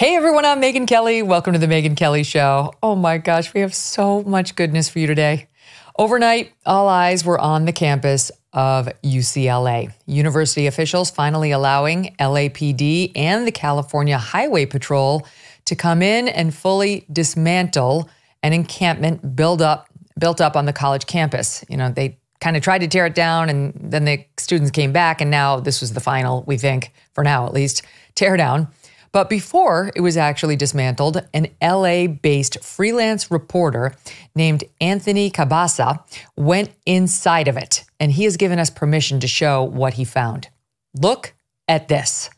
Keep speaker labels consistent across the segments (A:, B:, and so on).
A: Hey everyone, I'm Megyn Kelly. Welcome to the Megyn Kelly Show. Oh my gosh, we have so much goodness for you today. Overnight, all eyes were on the campus of UCLA. University officials finally allowing LAPD and the California Highway Patrol to come in and fully dismantle an encampment built up built up on the college campus. You know, they kind of tried to tear it down and then the students came back and now this was the final, we think, for now at least, tear down. But before it was actually dismantled, an LA based freelance reporter named Anthony Cabasa went inside of it, and he has given us permission to show what he found. Look at this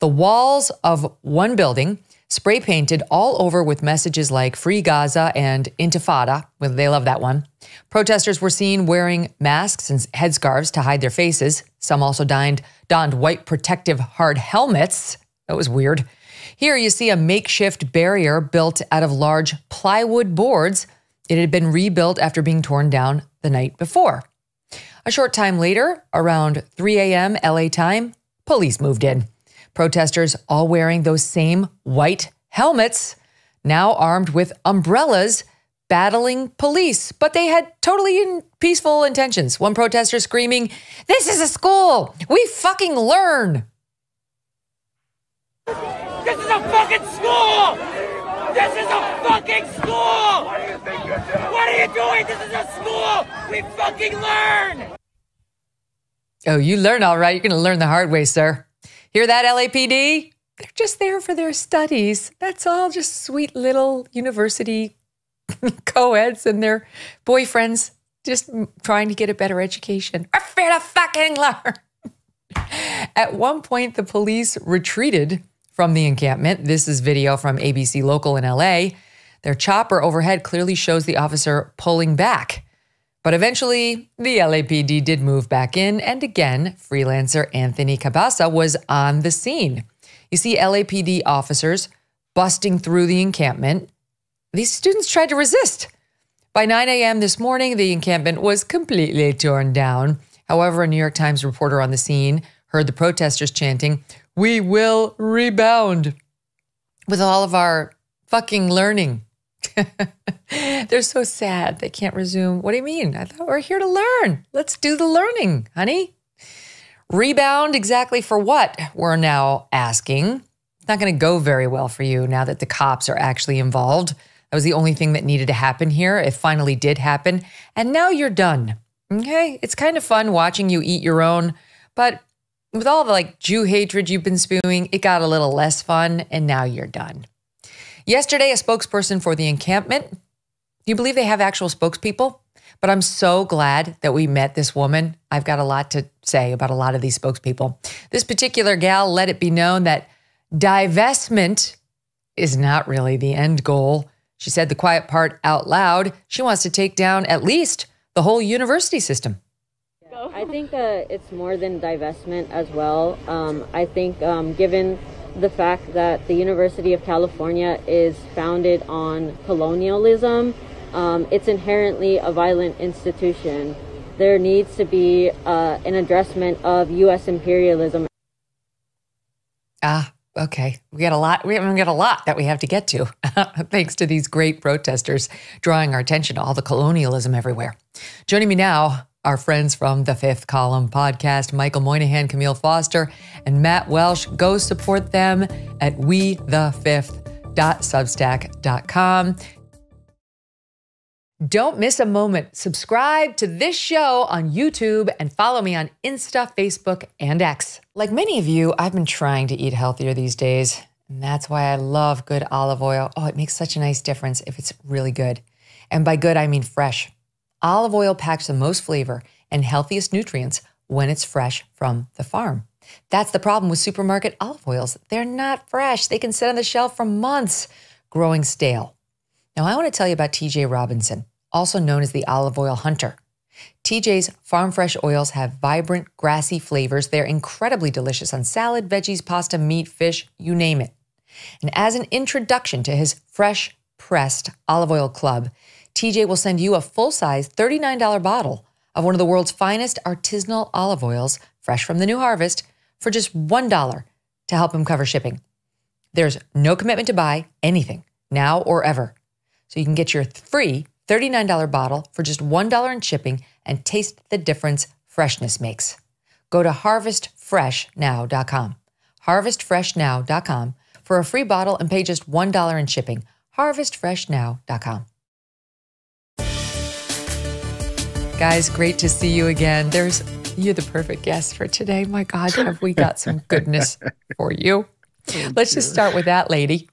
A: the walls of one building. Spray painted all over with messages like Free Gaza and Intifada. Well, they love that one. Protesters were seen wearing masks and headscarves to hide their faces. Some also dined, donned white protective hard helmets. That was weird. Here you see a makeshift barrier built out of large plywood boards. It had been rebuilt after being torn down the night before. A short time later, around 3 a.m. LA time, police moved in. Protesters all wearing those same white helmets, now armed with umbrellas, battling police, but they had totally in peaceful intentions. One protester screaming, This is a school! We fucking learn!
B: This is a fucking school! This is a fucking school! What are you doing? This is a school! We fucking learn!
A: Oh, you learn all right. You're going to learn the hard way, sir. Hear that, LAPD? They're just there for their studies. That's all just sweet little university co-eds and their boyfriends just trying to get a better education. Fair to fucking learn. At one point, the police retreated from the encampment. This is video from ABC Local in LA. Their chopper overhead clearly shows the officer pulling back. But eventually, the LAPD did move back in, and again, freelancer Anthony Cabasa was on the scene. You see LAPD officers busting through the encampment. These students tried to resist. By 9 a.m. this morning, the encampment was completely torn down. However, a New York Times reporter on the scene heard the protesters chanting, we will rebound with all of our fucking learning. They're so sad they can't resume. What do you mean? I thought we're here to learn. Let's do the learning, honey. Rebound exactly for what? We're now asking. It's not going to go very well for you now that the cops are actually involved. That was the only thing that needed to happen here. It finally did happen. And now you're done. Okay? It's kind of fun watching you eat your own, but with all the like Jew hatred you've been spewing, it got a little less fun, and now you're done. Yesterday, a spokesperson for the encampment. Do you believe they have actual spokespeople? But I'm so glad that we met this woman. I've got a lot to say about a lot of these spokespeople. This particular gal let it be known that divestment is not really the end goal. She said the quiet part out loud. She wants to take down at least the whole university system.
C: I think uh, it's more than divestment as well. Um, I think, um, given the fact that the University of California is founded on colonialism, um, it's inherently a violent institution. There needs to be uh, an addressment of U.S. imperialism.
A: Ah, okay. We got a lot. We haven't got a lot that we have to get to, thanks to these great protesters drawing our attention to all the colonialism everywhere. Joining me now our friends from the Fifth Column podcast, Michael Moynihan, Kmele Foster, and Matt Welch. Go support them at wethefifth.substack.com. Don't miss a moment. Subscribe to this show on YouTube and follow me on Insta, Facebook, and X. Like many of you, I've been trying to eat healthier these days, and that's why I love good olive oil. Oh, it makes such a nice difference if it's really good. And by good, I mean fresh. Olive oil packs the most flavor and healthiest nutrients when it's fresh from the farm. That's the problem with supermarket olive oils. They're not fresh. They can sit on the shelf for months, growing stale. Now, I want to tell you about TJ Robinson, also known as the olive oil hunter. TJ's farm fresh oils have vibrant, grassy flavors. They're incredibly delicious on salad, veggies, pasta, meat, fish, you name it. And as an introduction to his fresh pressed olive oil club, TJ will send you a full size $39 bottle of one of the world's finest artisanal olive oils, fresh from the new harvest, for just $1 to help him cover shipping. There's no commitment to buy anything now or ever. So you can get your free $39 bottle for just $1 in shipping and taste the difference freshness makes. Go to harvestfreshnow.com. Harvestfreshnow.com for a free bottle and pay just $1 in shipping. Harvestfreshnow.com. Guys, great to see you again. There's you're the perfect guest for today. My God, have we got some goodness for you? Let's just start with that lady.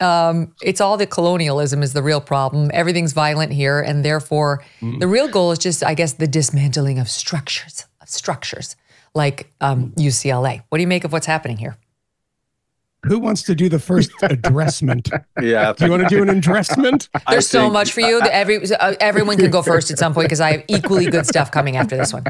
A: Um, it's all the colonialism is the real problem. Everything's violent here, and therefore, mm. the real goal is just, I guess, the dismantling of structures, of structures like um, UCLA. What do you make of what's happening here?
D: Who wants to do the first addressment?
E: yeah.
D: Do you want to do an addressment?
A: There's so much for you. Every uh, everyone can go first at some point because I have equally good stuff coming after this one.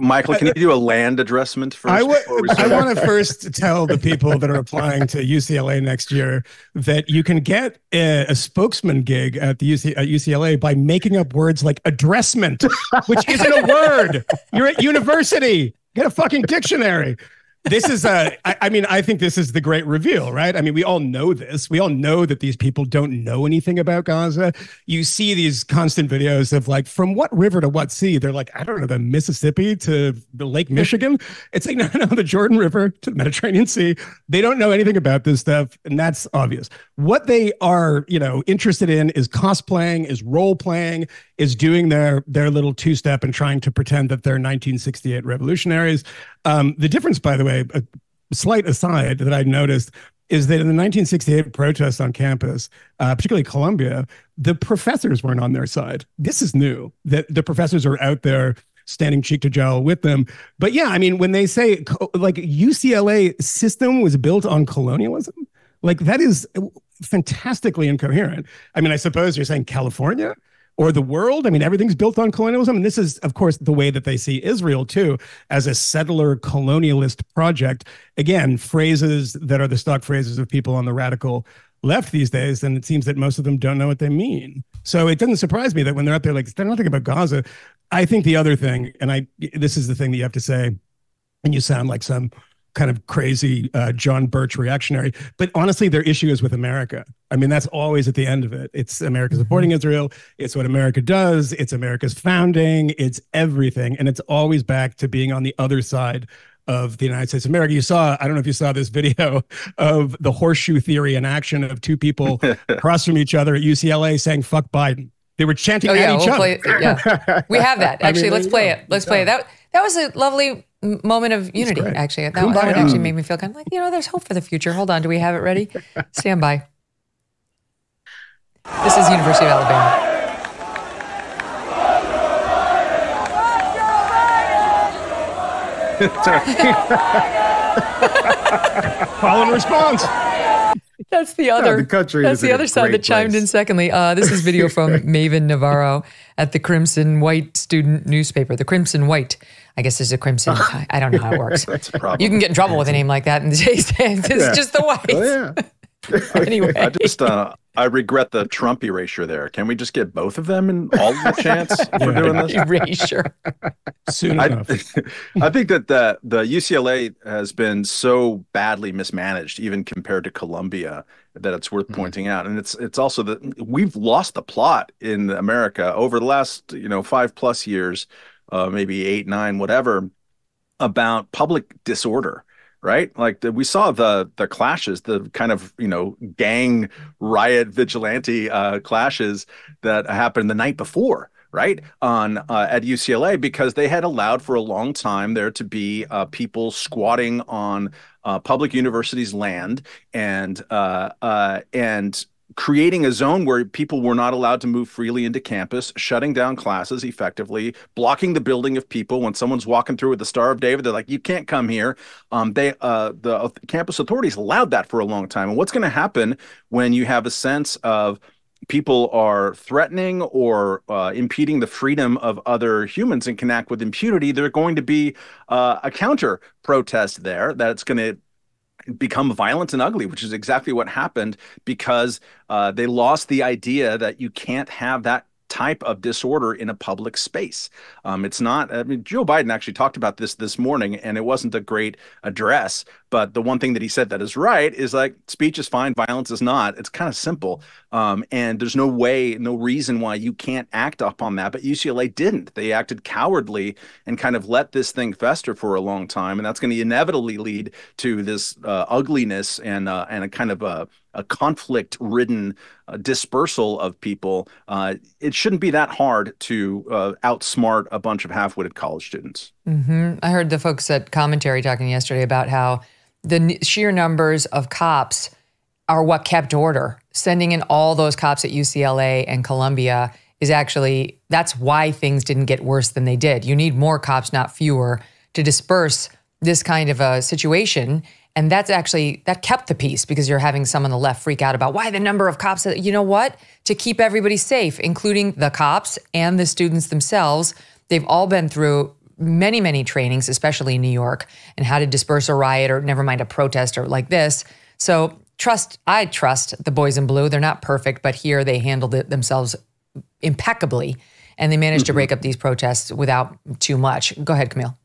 E: Michael, can you do a land addressment first?
D: I, w- I want to first tell the people that are applying to UCLA next year that you can get a, a spokesman gig at the UC, at UCLA by making up words like addressment, which isn't a word. You're at university. Get a fucking dictionary this is a I, I mean i think this is the great reveal right? I mean we all know this. We all know that these people don't know anything about gaza. You see these constant videos of like from what river to what sea they're like i don't know the mississippi to the lake michigan. It's like no no the jordan river to the mediterranean sea. They don't know anything about this stuff and that's obvious. What they are you know interested in is cosplaying is role playing is doing their their little two step and trying to pretend that they're 1968 revolutionaries um, the difference, by the way, a slight aside that I noticed is that in the 1968 protests on campus, uh, particularly Columbia, the professors weren't on their side. This is new that the professors are out there standing cheek to jowl with them. But yeah, I mean, when they say like UCLA system was built on colonialism, like that is fantastically incoherent. I mean, I suppose you're saying California or the world. I mean, everything's built on colonialism. And this is, of course, the way that they see Israel too, as a settler colonialist project. Again, phrases that are the stock phrases of people on the radical left these days. And it seems that most of them don't know what they mean. So it doesn't surprise me that when they're out there, like, they're not thinking about Gaza. I think the other thing, and I, this is the thing that you have to say, and you sound like some kind of crazy uh, John Birch reactionary. But honestly, their issue is with America. I mean, that's always at the end of it. It's America mm-hmm. supporting. Israel. It's what America does. It's America's founding. It's everything. And it's always back to being on the other side of the United States of America. You saw, I don't know if you saw this video of the horseshoe theory in action of two people across from each other at UCLA saying, fuck Biden. They were chanting oh, yeah, at each we'll
A: other. Play, yeah. We have that. Actually, I mean, let's play it. Let's play it. That, that was a lovely moment of unity, actually. That, that one actually made me feel kind of like, you know, there's hope for the future. Hold on. Do we have it ready? Stand by. This is University of Alabama.
D: Call and response.
A: That's the other. Yeah, the country that's the other side that chimed place. in. Secondly, uh, this is video from Maven Navarro at the Crimson White student newspaper. The Crimson White, I guess, there's a crimson. I don't know how it works. that's you can get in trouble with a name like that in today's days. It's yeah. just the white. Oh, yeah. anyway,
E: I just uh, I regret the Trump erasure there. Can we just get both of them in all the chance for doing this?
A: Erasure.
D: Soon I, enough.
E: I think that the the UCLA has been so badly mismanaged, even compared to Columbia, that it's worth mm-hmm. pointing out. And it's it's also that we've lost the plot in America over the last you know five plus years, uh, maybe eight, nine, whatever, about public disorder right? Like the, we saw the the clashes, the kind of you know gang riot vigilante uh, clashes that happened the night before, right on uh, at UCLA because they had allowed for a long time there to be uh, people squatting on uh, public universities' land and uh, uh, and creating a zone where people were not allowed to move freely into campus, shutting down classes effectively, blocking the building of people. When someone's walking through with the Star of David, they're like, "You can't come here." Um, they, uh, the campus authorities allowed that for a long time. And what's going to happen when you have a sense of people are threatening or uh, impeding the freedom of other humans and can act with impunity, there's going to be uh, a counter protest there that's going to become violent and ugly, which is exactly what happened because uh, they lost the idea that you can't have that type of disorder in a public space. Um, it's not. I mean, Joe Biden actually talked about this this morning, and it wasn't a great address, But the one thing that he said that is right is like speech is fine, violence is not. It's kind of simple. Um, and there's no way, no reason why you can't act upon that. But UCLA didn't. They acted cowardly and kind of let this thing fester for a long time. And that's going to inevitably lead to this uh, ugliness and, uh, and a kind of a, a conflict ridden uh, dispersal of people. Uh, it shouldn't be that hard to uh, outsmart a bunch of half witted college students.
A: Mm-hmm. I heard the folks at commentary talking yesterday about how the sheer numbers of cops are what kept order. Sending in all those cops at UCLA and Columbia is actually that's why things didn't get worse than they did. You need more cops, not fewer, to disperse this kind of a situation. And that's actually that kept the peace because you're having some on the left freak out about why the number of cops. You know what? To keep everybody safe, including the cops and the students themselves. They've all been through many, many trainings, especially in New York, and how to disperse a riot or never mind a protest or like this. So trust, I trust the boys in blue. They're not perfect, but here they handled it themselves impeccably and they managed to break up these protests without too much. Go ahead, Kmele.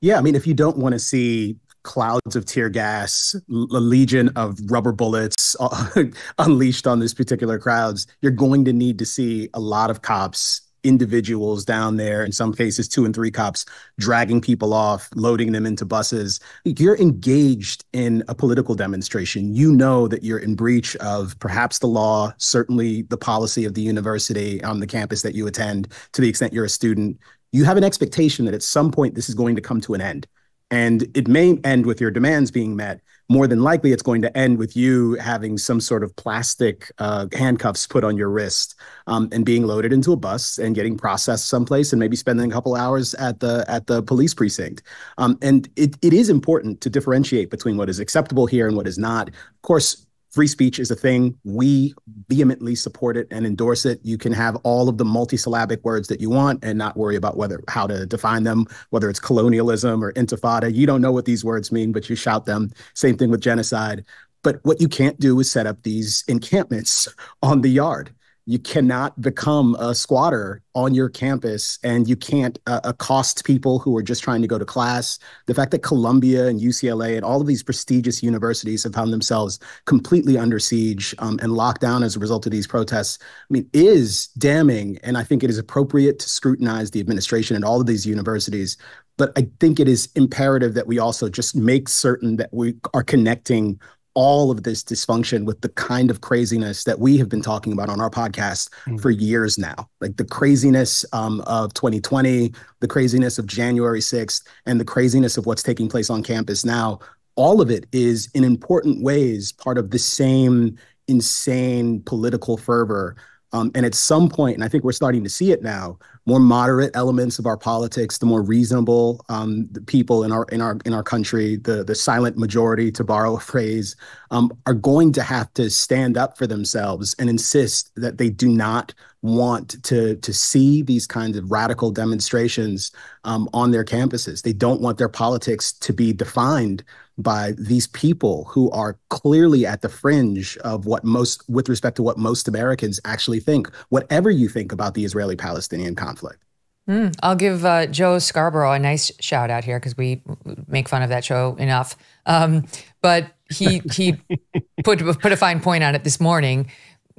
F: Yeah, I mean, if you don't want to see clouds of tear gas, a legion of rubber bullets uh, unleashed on these particular crowds, you're going to need to see a lot of cops individuals down there, in some cases, two and three cops dragging people off, loading them into buses. You're engaged in a political demonstration. You know that you're in breach of perhaps the law, certainly the policy of the university on the campus that you attend, to the extent you're a student. You have an expectation that at some point this is going to come to an end. And it may end with your demands being met, more than likely it's going to end with you having some sort of plastic uh, handcuffs put on your wrist um, and being loaded into a bus and getting processed someplace and maybe spending a couple hours at the at the police precinct. Um, and it, it is important to differentiate between what is acceptable here and what is not. Of course, free speech is a thing. We vehemently support it and endorse it. You can have all of the multisyllabic words that you want and not worry about whether how to define them, whether it's colonialism or intifada. You don't know what these words mean, but you shout them. Same thing with genocide. But what you can't do is set up these encampments on the yard you cannot become a squatter on your campus and you can't uh, accost people who are just trying to go to class. The fact that Columbia and UCLA and all of these prestigious universities have found themselves completely under siege um, and locked down as a result of these protests, I mean, is damning. And I think it is appropriate to scrutinize the administration at all of these universities. But I think it is imperative that we also just make certain that we are connecting all of this dysfunction with the kind of craziness that we have been talking about on our podcast mm-hmm. for years now. Like the craziness um, of 2020, the craziness of January 6th, and the craziness of what's taking place on campus now. All of it is in important ways part of the same insane political fervor and at some point, and I think we're starting to see it now, more moderate elements of our politics, the more reasonable um, people in our in our in our country, the the silent majority, to borrow a phrase, um, are going to have to stand up for themselves and insist that they do not want to to see these kinds of radical demonstrations um, on their campuses. They don't want their politics to be defined by these people who are clearly at the fringe of what most, with respect to what most Americans actually think, whatever you think about the Israeli Palestinian conflict.
A: Mm, I'll give uh, Joe Scarborough a nice shout out here because we make fun of that show enough. Um, but he he put put a fine point on it this morning.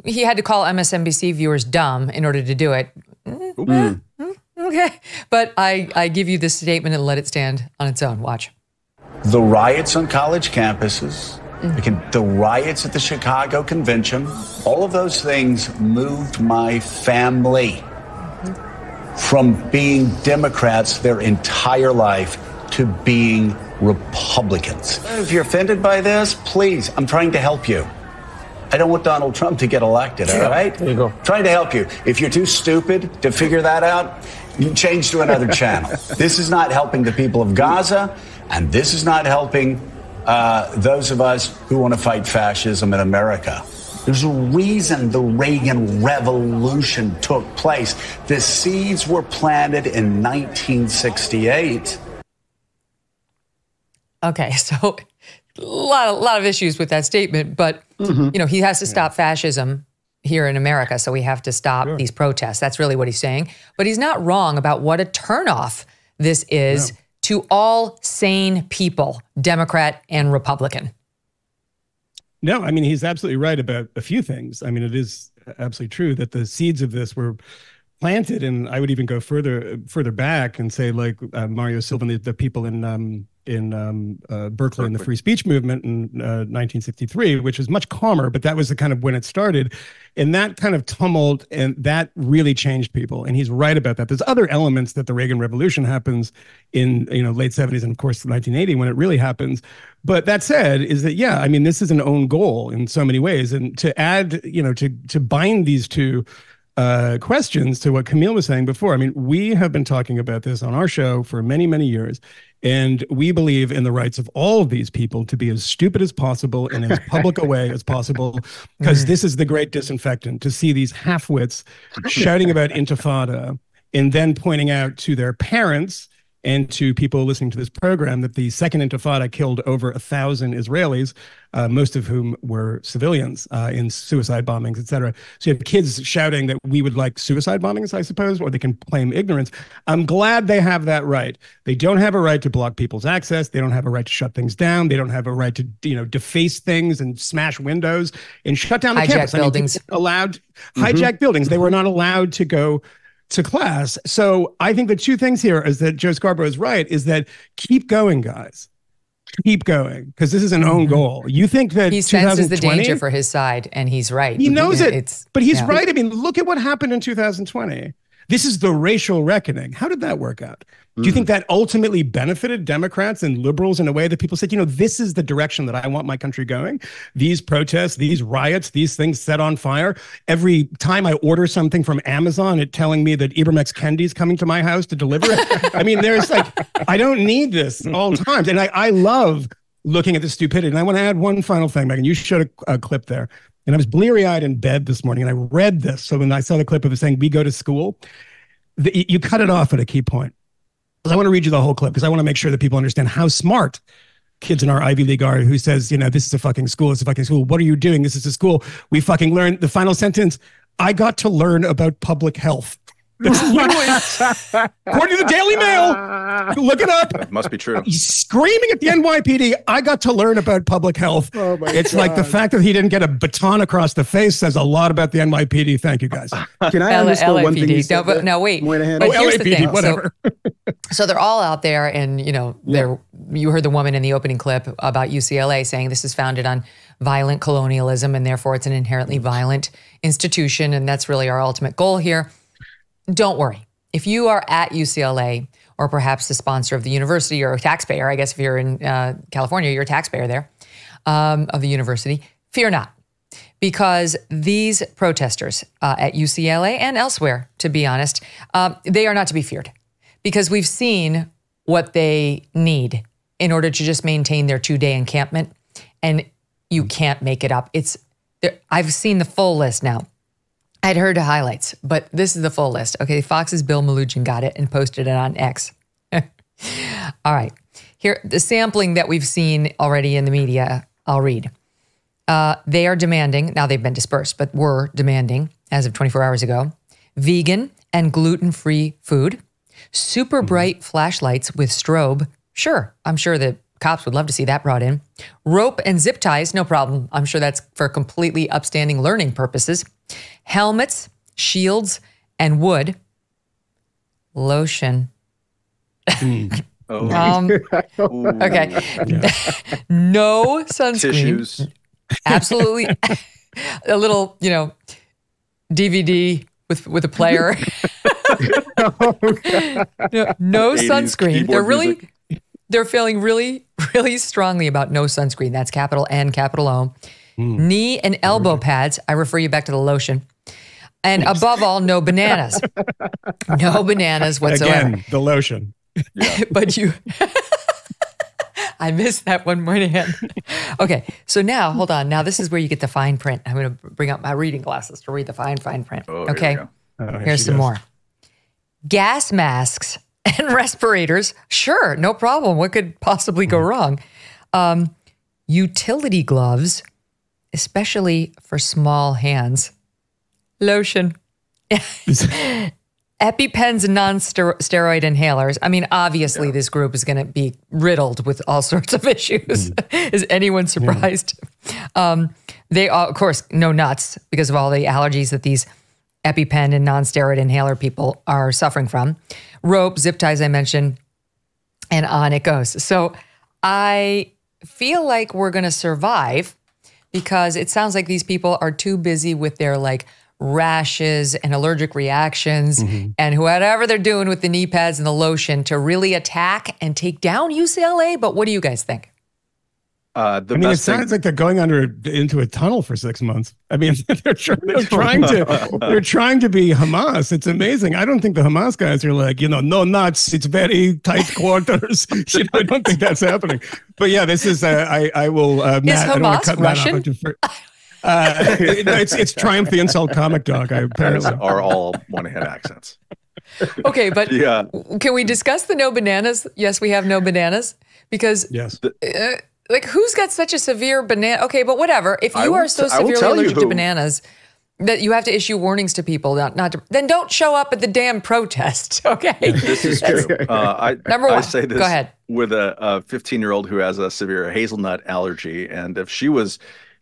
A: He had to call MSNBC viewers dumb in order to do it. Mm. Mm. Okay, but I I give you this statement and let it stand on its own. Watch
G: the riots on college campuses, mm-hmm. the riots at the Chicago Convention, all of those things moved my family mm-hmm. from being Democrats their entire life to being Republicans. If you're offended by this, please, I'm trying to help you. I don't want Donald Trump to get elected, all right?
F: There you go.
G: Trying to help you. If you're too stupid to figure that out, you change to another channel. This is not helping the people of Gaza. And this is not helping uh, those of us who want to fight fascism in America. There's a reason the Reagan Revolution took place. The seeds were planted in 1968.
A: Okay, so a lot, a lot of issues with that statement, but mm-hmm. you know he has to stop fascism here in America, so we have to stop sure. these protests. That's really what he's saying. But he's not wrong about what a turnoff this is. Yeah to all sane people, Democrat and Republican.
D: No, I mean, he's absolutely right about a few things. I mean, it is absolutely true that the seeds of this were planted, and I would even go further further back and say, like uh, Mario Savio, the, the people in um, in um, uh, Berkeley in the free speech movement in uh, 1963, which was much calmer, but that was the kind of when it started. And that kind of tumult and that really changed people. And he's right about that. There's other elements that the Reagan Revolution happens in you know late 70s and of course 1980 when it really happens. But that said, is that yeah, I mean this is an own goal in so many ways, and to add you know to to bind these two uh, questions to what Kmele was saying before. I mean, we have been talking about this on our show for many, many years. And we believe in the rights of all of these people to be as stupid as possible in as public a way as possible, because mm. this is the great disinfectant to see these half-wits shouting about intifada and then pointing out to their parents and to people listening to this program that the second intifada killed over a thousand Israelis, uh, most of whom were civilians uh, in suicide bombings, etc. So you have kids shouting that we would like suicide bombings, I suppose, or they can claim ignorance. I'm glad they have that right. They don't have a right to block people's access. They don't have a right to shut things down. They don't have a right to, you know, deface things and smash windows and shut down the
A: Hijack
D: campus.
A: buildings.
D: I mean, allowed hijack buildings. They were not allowed to go to class. So I think the two things here is that Joe Scarborough is right, is that keep going, guys. Keep going, because this is an own mm-hmm. goal. You think that
A: He senses the danger for his side, and he's right.
D: he knows it,
A: It's,
D: but he's
A: yeah.
D: right. I mean, look at what happened in 2020. This is the racial reckoning. How did that work out? Do you hmm. think that ultimately benefited Democrats and liberals in a way that people said, you know, this is the direction that I want my country going? These protests, these riots, these things set on fire. Every time I order something from Amazon, it telling me that Ibram X. Kendi's coming to my house to deliver it. I mean, there's like, I don't need this all times. And I, I love looking at the stupidity. And I want to add one final thing, Megyn. You showed a, a clip there. And I was bleary eyed in bed this morning and I read this. So when I saw the clip of it saying, we go to school, the, you cut it off at a key point. 'Cause I want to read you the whole clip because I want to make sure that people understand how smart kids in our Ivy League are who says, you know, this is a fucking school. It's a fucking school. What are you doing? This is a school. We fucking learned the final sentence. I got to learn about public health. That's literally, according to the Daily Mail, look it up.
E: It must be true.
D: He's screaming at the NYPD. I got to learn about public health.
F: Oh my
D: it's like the fact that he didn't get a baton across the face says a lot about the NYPD. Thank you, guys.
F: Can I
A: L-
F: underscore one thing? you
A: LAPD.
F: said
A: No, but
F: there,
A: no, wait.
F: Moynihan?
A: But
D: Oh,
A: here's the thing.
D: Whatever.
A: So they're all out there, and you know, they're you heard the woman in the opening clip about UCLA saying this is founded on violent colonialism, and therefore it's an inherently violent institution, and that's really our ultimate goal here. Don't worry, if you are at UCLA or perhaps the sponsor of the university or a taxpayer, I guess if you're in uh, California, you're a taxpayer there um, of the university. Fear not because these protesters uh, at UCLA and elsewhere, to be honest, um, they are not to be feared because we've seen what they need in order to just maintain their two day encampment. And you can't make it up. It's I've seen the full list now. I'd heard the highlights, but this is the full list. Okay, Fox's Bill Melugin got it and posted it on X. All right, here the sampling that we've seen already in the media. I'll read. Uh, they are demanding, now they've been dispersed, but were demanding as of 24 hours ago, vegan and gluten free food, super bright flashlights with strobe. Sure, I'm sure that cops would love to see that brought in. Rope and zip ties, no problem. I'm sure that's for completely upstanding learning purposes. Helmets, shields, and wood. Lotion.
E: Oh,
A: Um,
E: ooh,
A: okay. no sunscreen.
E: tissues.
A: absolutely a little you know dvd with with a player no, no sunscreen they're really
E: music.
A: They're feeling really really strongly about no sunscreen that's capital n capital o hmm. knee and elbow pads i refer you back to the lotion and above all no bananas no bananas whatsoever
D: Again, the lotion.
A: but you I missed that one morning. okay, so now hold on. Now this is where you get the fine print. I'm going to bring up my reading glasses to read the fine fine print.
E: Oh,
A: okay.
D: Oh, here
A: here's some
D: goes.
A: more. Gas masks and respirators. Sure, no problem. What could possibly go wrong? Um, utility gloves, especially for small hands. Lotion. EpiPens and non-steroid inhalers. I mean, obviously, this group is going to be riddled with all sorts of issues. is anyone surprised? Um, they, all, of course, no nuts because of all the allergies that these EpiPen and non-steroid inhaler people are suffering from. Rope, zip ties, I mentioned, and on it goes. So I feel like we're going to survive because it sounds like these people are too busy with their like rashes and allergic reactions mm-hmm. and whatever they're doing with the knee pads and the lotion to really attack and take down UCLA. But what do you guys think?
E: Uh, the
D: I mean, it
E: best thing,
D: sounds like they're going under into a tunnel for six months. I mean, they're, try- they're trying to they're trying to be Hamas. It's amazing. I don't think the Hamas guys are like, you know, no nuts. It's very tight quarters. You know, I don't think that's happening. But yeah, this is. Uh, I I will. Uh, Matt, I don't wanna
A: Hamas
D: cut Matt off.
A: Russian?
D: I defer- Uh, it- it's it's Triumph the insult comic dog. I apparently.
E: are all one-hand accents.
A: Okay, but
E: Yeah.
A: can we discuss the no bananas? Yes, we have no bananas because
D: Yes.
A: uh, like who's got such a severe banana okay but whatever if you
E: will
A: are so
E: t- I will
A: severely
E: tell you
A: allergic to bananas that you have to issue warnings to people not, not to then don't show up at the damn protest okay
E: This is true. Uh, I,
A: Number
E: I say this
A: Go ahead.
E: with a 15 year old who has a severe hazelnut allergy. And if she was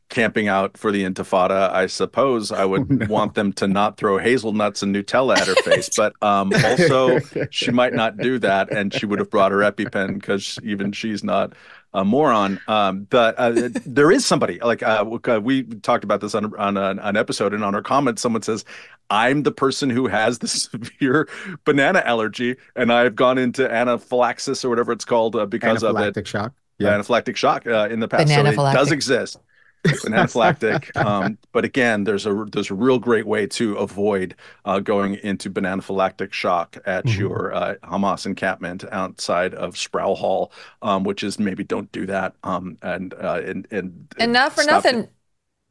E: camping out for the Intifada, I suppose I would want them to not throw hazelnuts and Nutella at her face. But um, also, she might not do that. And she would have brought her EpiPen because even she's not a moron. Um, but uh, there is somebody like uh, we talked about this on, on an, episode, and on our comments, someone says, I'm the person who has the severe banana allergy, and I've gone into anaphylaxis or whatever it's called uh, because of it.
F: Anaphylactic shock.
E: Anaphylactic shock uh, in the past. So it does exist. Anaphylactic. um, but again, there's a there's a real great way to avoid uh, going into anaphylactic shock at
D: Mhm.
E: your uh, Hamas encampment outside of Sproul Hall, um, which is maybe don't do that. Um, and uh, and and
A: and not for
E: stop-
A: nothing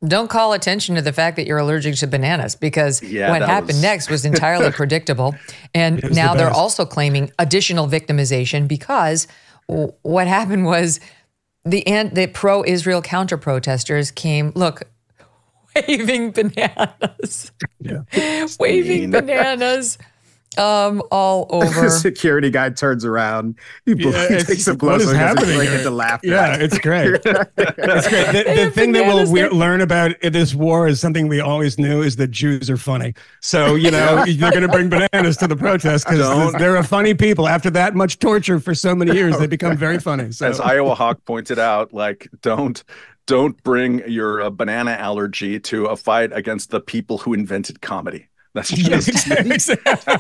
A: don't call attention to the fact that you're allergic to bananas because
E: Yeah,
A: what happened
E: was-
A: next was entirely predictable. And
D: It was the
A: now they're also claiming additional victimization because w- what happened was the an- the pro-Israel counter protesters came look waving bananas,
D: Yeah.
A: waving bananas um, all over.
F: The
A: over.
F: security guy turns around. He,
D: Yeah,
F: he
D: it's-
F: takes a
D: what
F: blow
D: is
F: so he
D: happening
F: break
D: here?
F: into laughter.
D: Yeah, it's great. It's great. The, the thing that we'll we learn about this war is something we always knew is that Jews are funny. So, you know, they're going to bring bananas to the protest because they're a funny people. After that much torture for so many years, they become very funny. So,
E: as Iowahawk pointed out, like don't don't bring your uh, banana allergy to a fight against the people who invented comedy. That's
D: Yeah,
E: just
D: exactly.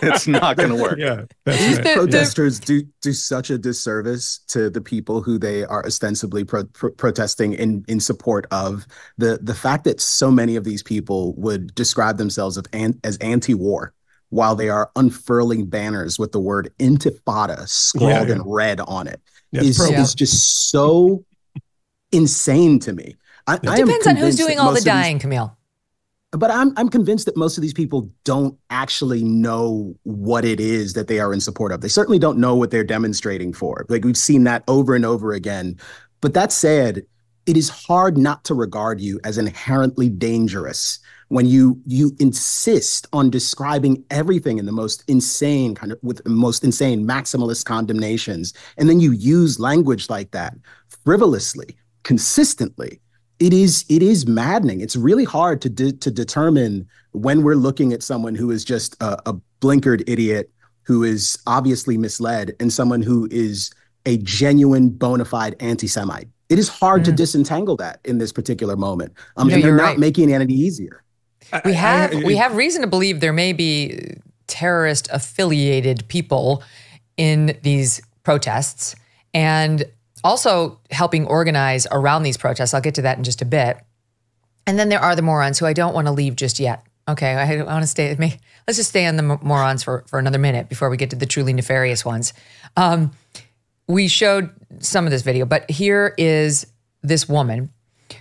E: it's not going to work.
D: Yeah, that's right.
A: The- the-
F: protesters do do such a disservice to the people who they are ostensibly pro- pro- protesting in in support of the the fact that so many of these people would describe themselves of an, as anti-war while they are unfurling banners with the word intifada scrawled
D: Yeah.
F: in red on it
D: Yeah,
F: is
D: pro-
F: is just so insane to me I,
A: It
F: I
A: depends on who's doing all the
F: most of these-
A: dying, Kmele.
F: But I'm I'm convinced that most of these people don't actually know what it is that they are in support of. They certainly don't know what they're demonstrating for. Like we've seen that over and over again. But that said, it is hard not to regard you as inherently dangerous when you you insist on describing everything in the most insane kind of with the most insane maximalist condemnations and then you use language like that frivolously consistently it is it is maddening it's really hard to de- to determine when we're looking at someone who is just a, a blinkered idiot who is obviously misled and someone who is a genuine bona fide anti-semite it is hard to
A: Mm.
F: disentangle that in this particular moment um,
A: No,
F: and they're
A: you're
F: not
A: right.
F: making it any easier
A: We
D: I-
A: have
D: I-
A: we have reason to believe there may be terrorist affiliated people in these protests and also helping organize around these protests. I'll get to that in just a bit. And then there are the morons who I don't want to leave just yet. Okay, I want to stay. Me, let's just stay on the morons for for another minute before we get to the truly nefarious ones. Um, we showed some of this video, but here is this woman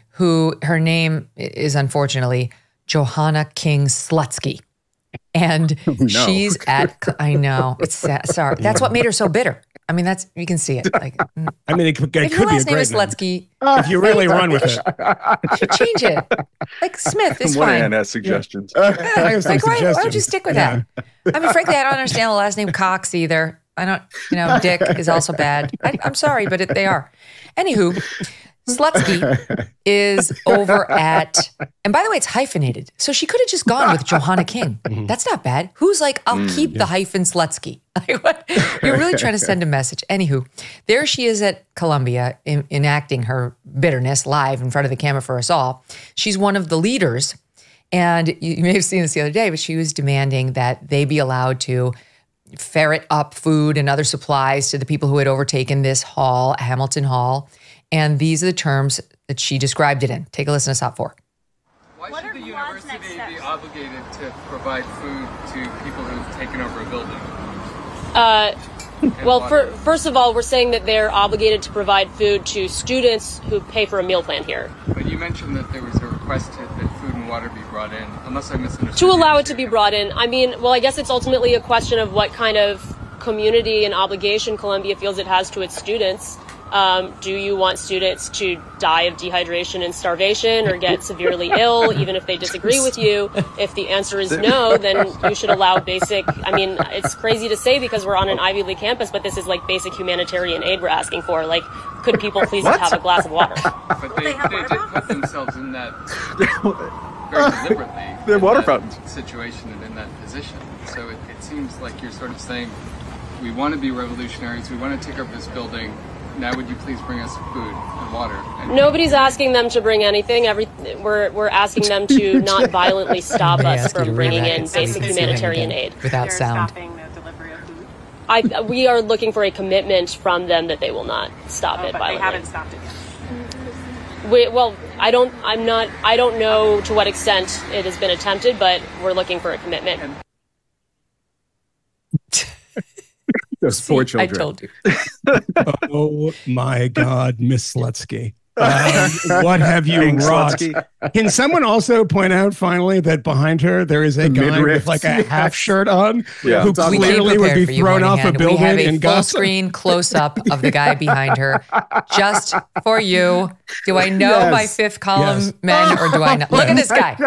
A: who her name is unfortunately Johanna King Slutzky. And
F: no.
A: she's at, I know, it's sad. Sorry. That's what made her so bitter. I mean, that's you can see it. Like.
D: I mean, it, could- it
A: if your
D: could be a
A: last name
D: great
A: is
D: name.
A: Slutzky, oh,
D: If you really run with it.
A: you should change it. Like Smith is
E: Moynihan
A: fine.
E: has suggestions.
D: I have some
A: Like, why, why don't you stick with
D: Yeah.
A: that? I mean, frankly, I don't understand the last name Cox either. I don't, you know, Dick is also bad. I, I'm sorry, but it, they are. Anywho, Slutzky is over at, and by the way, it's hyphenated. So she could have just gone with Johanna King.
D: Mm-hmm.
A: That's not bad. Who's like, I'll
D: Mm,
A: keep the hyphen Slutzky? You're really trying to send a message. Anywho, there she is at Columbia in, enacting her bitterness live in front of the camera for us all. She's one of the leaders. And you, you may have seen this the other day, but she was demanding that they be allowed to ferret up food and other supplies to the people who had overtaken this hall, Hamilton Hall. And these are the terms that she described it in. Take a listen to Stop 4.
H: Why
I: What
H: should the university be obligated to provide food to people who've taken over a building?
I: Uh, well, for, first of all, we're saying that they're obligated to provide food to students who pay for a meal plan here.
H: But you mentioned that there was a request to, that food and water be brought in, unless I misunderstood.
I: To allow it to be brought in, I mean, well, I guess it's ultimately a question of what kind of community and obligation Columbia feels it has to its students. Um, do you want students to die of dehydration and starvation or get severely ill, even if they disagree with you? If the answer is no, then you should allow basic. I mean, it's crazy to say because we're on an Ivy League campus, but this is like basic humanitarian aid we're asking for. Like, could people please have a glass of water?
H: But they,
I: They
H: they did put themselves in that very deliberately.
E: They're
H: in
E: water
H: that
E: fountains.
H: Situation and in that position. So it, it seems like you're sort of saying, we want to be revolutionaries. We want to take over this building. Now, would you please bring us food and water? And
I: Nobody's asking them to bring anything. Every we're we're asking them to not violently stop us
A: ask you to
I: from bringing in basic
A: can see what
I: humanitarian aid.
A: Without
J: They're
A: sound.
J: stopping the delivery of food.
I: I we are looking for a commitment from them that they will not stop
J: Oh,
I: it
J: but they haven't stopped it yet.
I: We, well, I don't. I'm not. I don't know to what extent it has been attempted, but we're looking for a commitment.
F: Those poor
A: I
F: children.
A: told you.
D: Oh my God, Miss Slutzky. Um, what have you
E: King
D: wrought?
E: Slutzky.
D: Can someone also point out finally that behind her there is a
F: The
D: guy with like a half shirt on
E: Yeah.
D: who
F: We
A: We
D: clearly would be thrown off a building
A: We have a full
D: Gaza?
A: screen close up of the guy behind her, just for you. Do I know
F: Yes.
A: my fifth column
D: Yes.
A: men, or do I not? Look at this guy.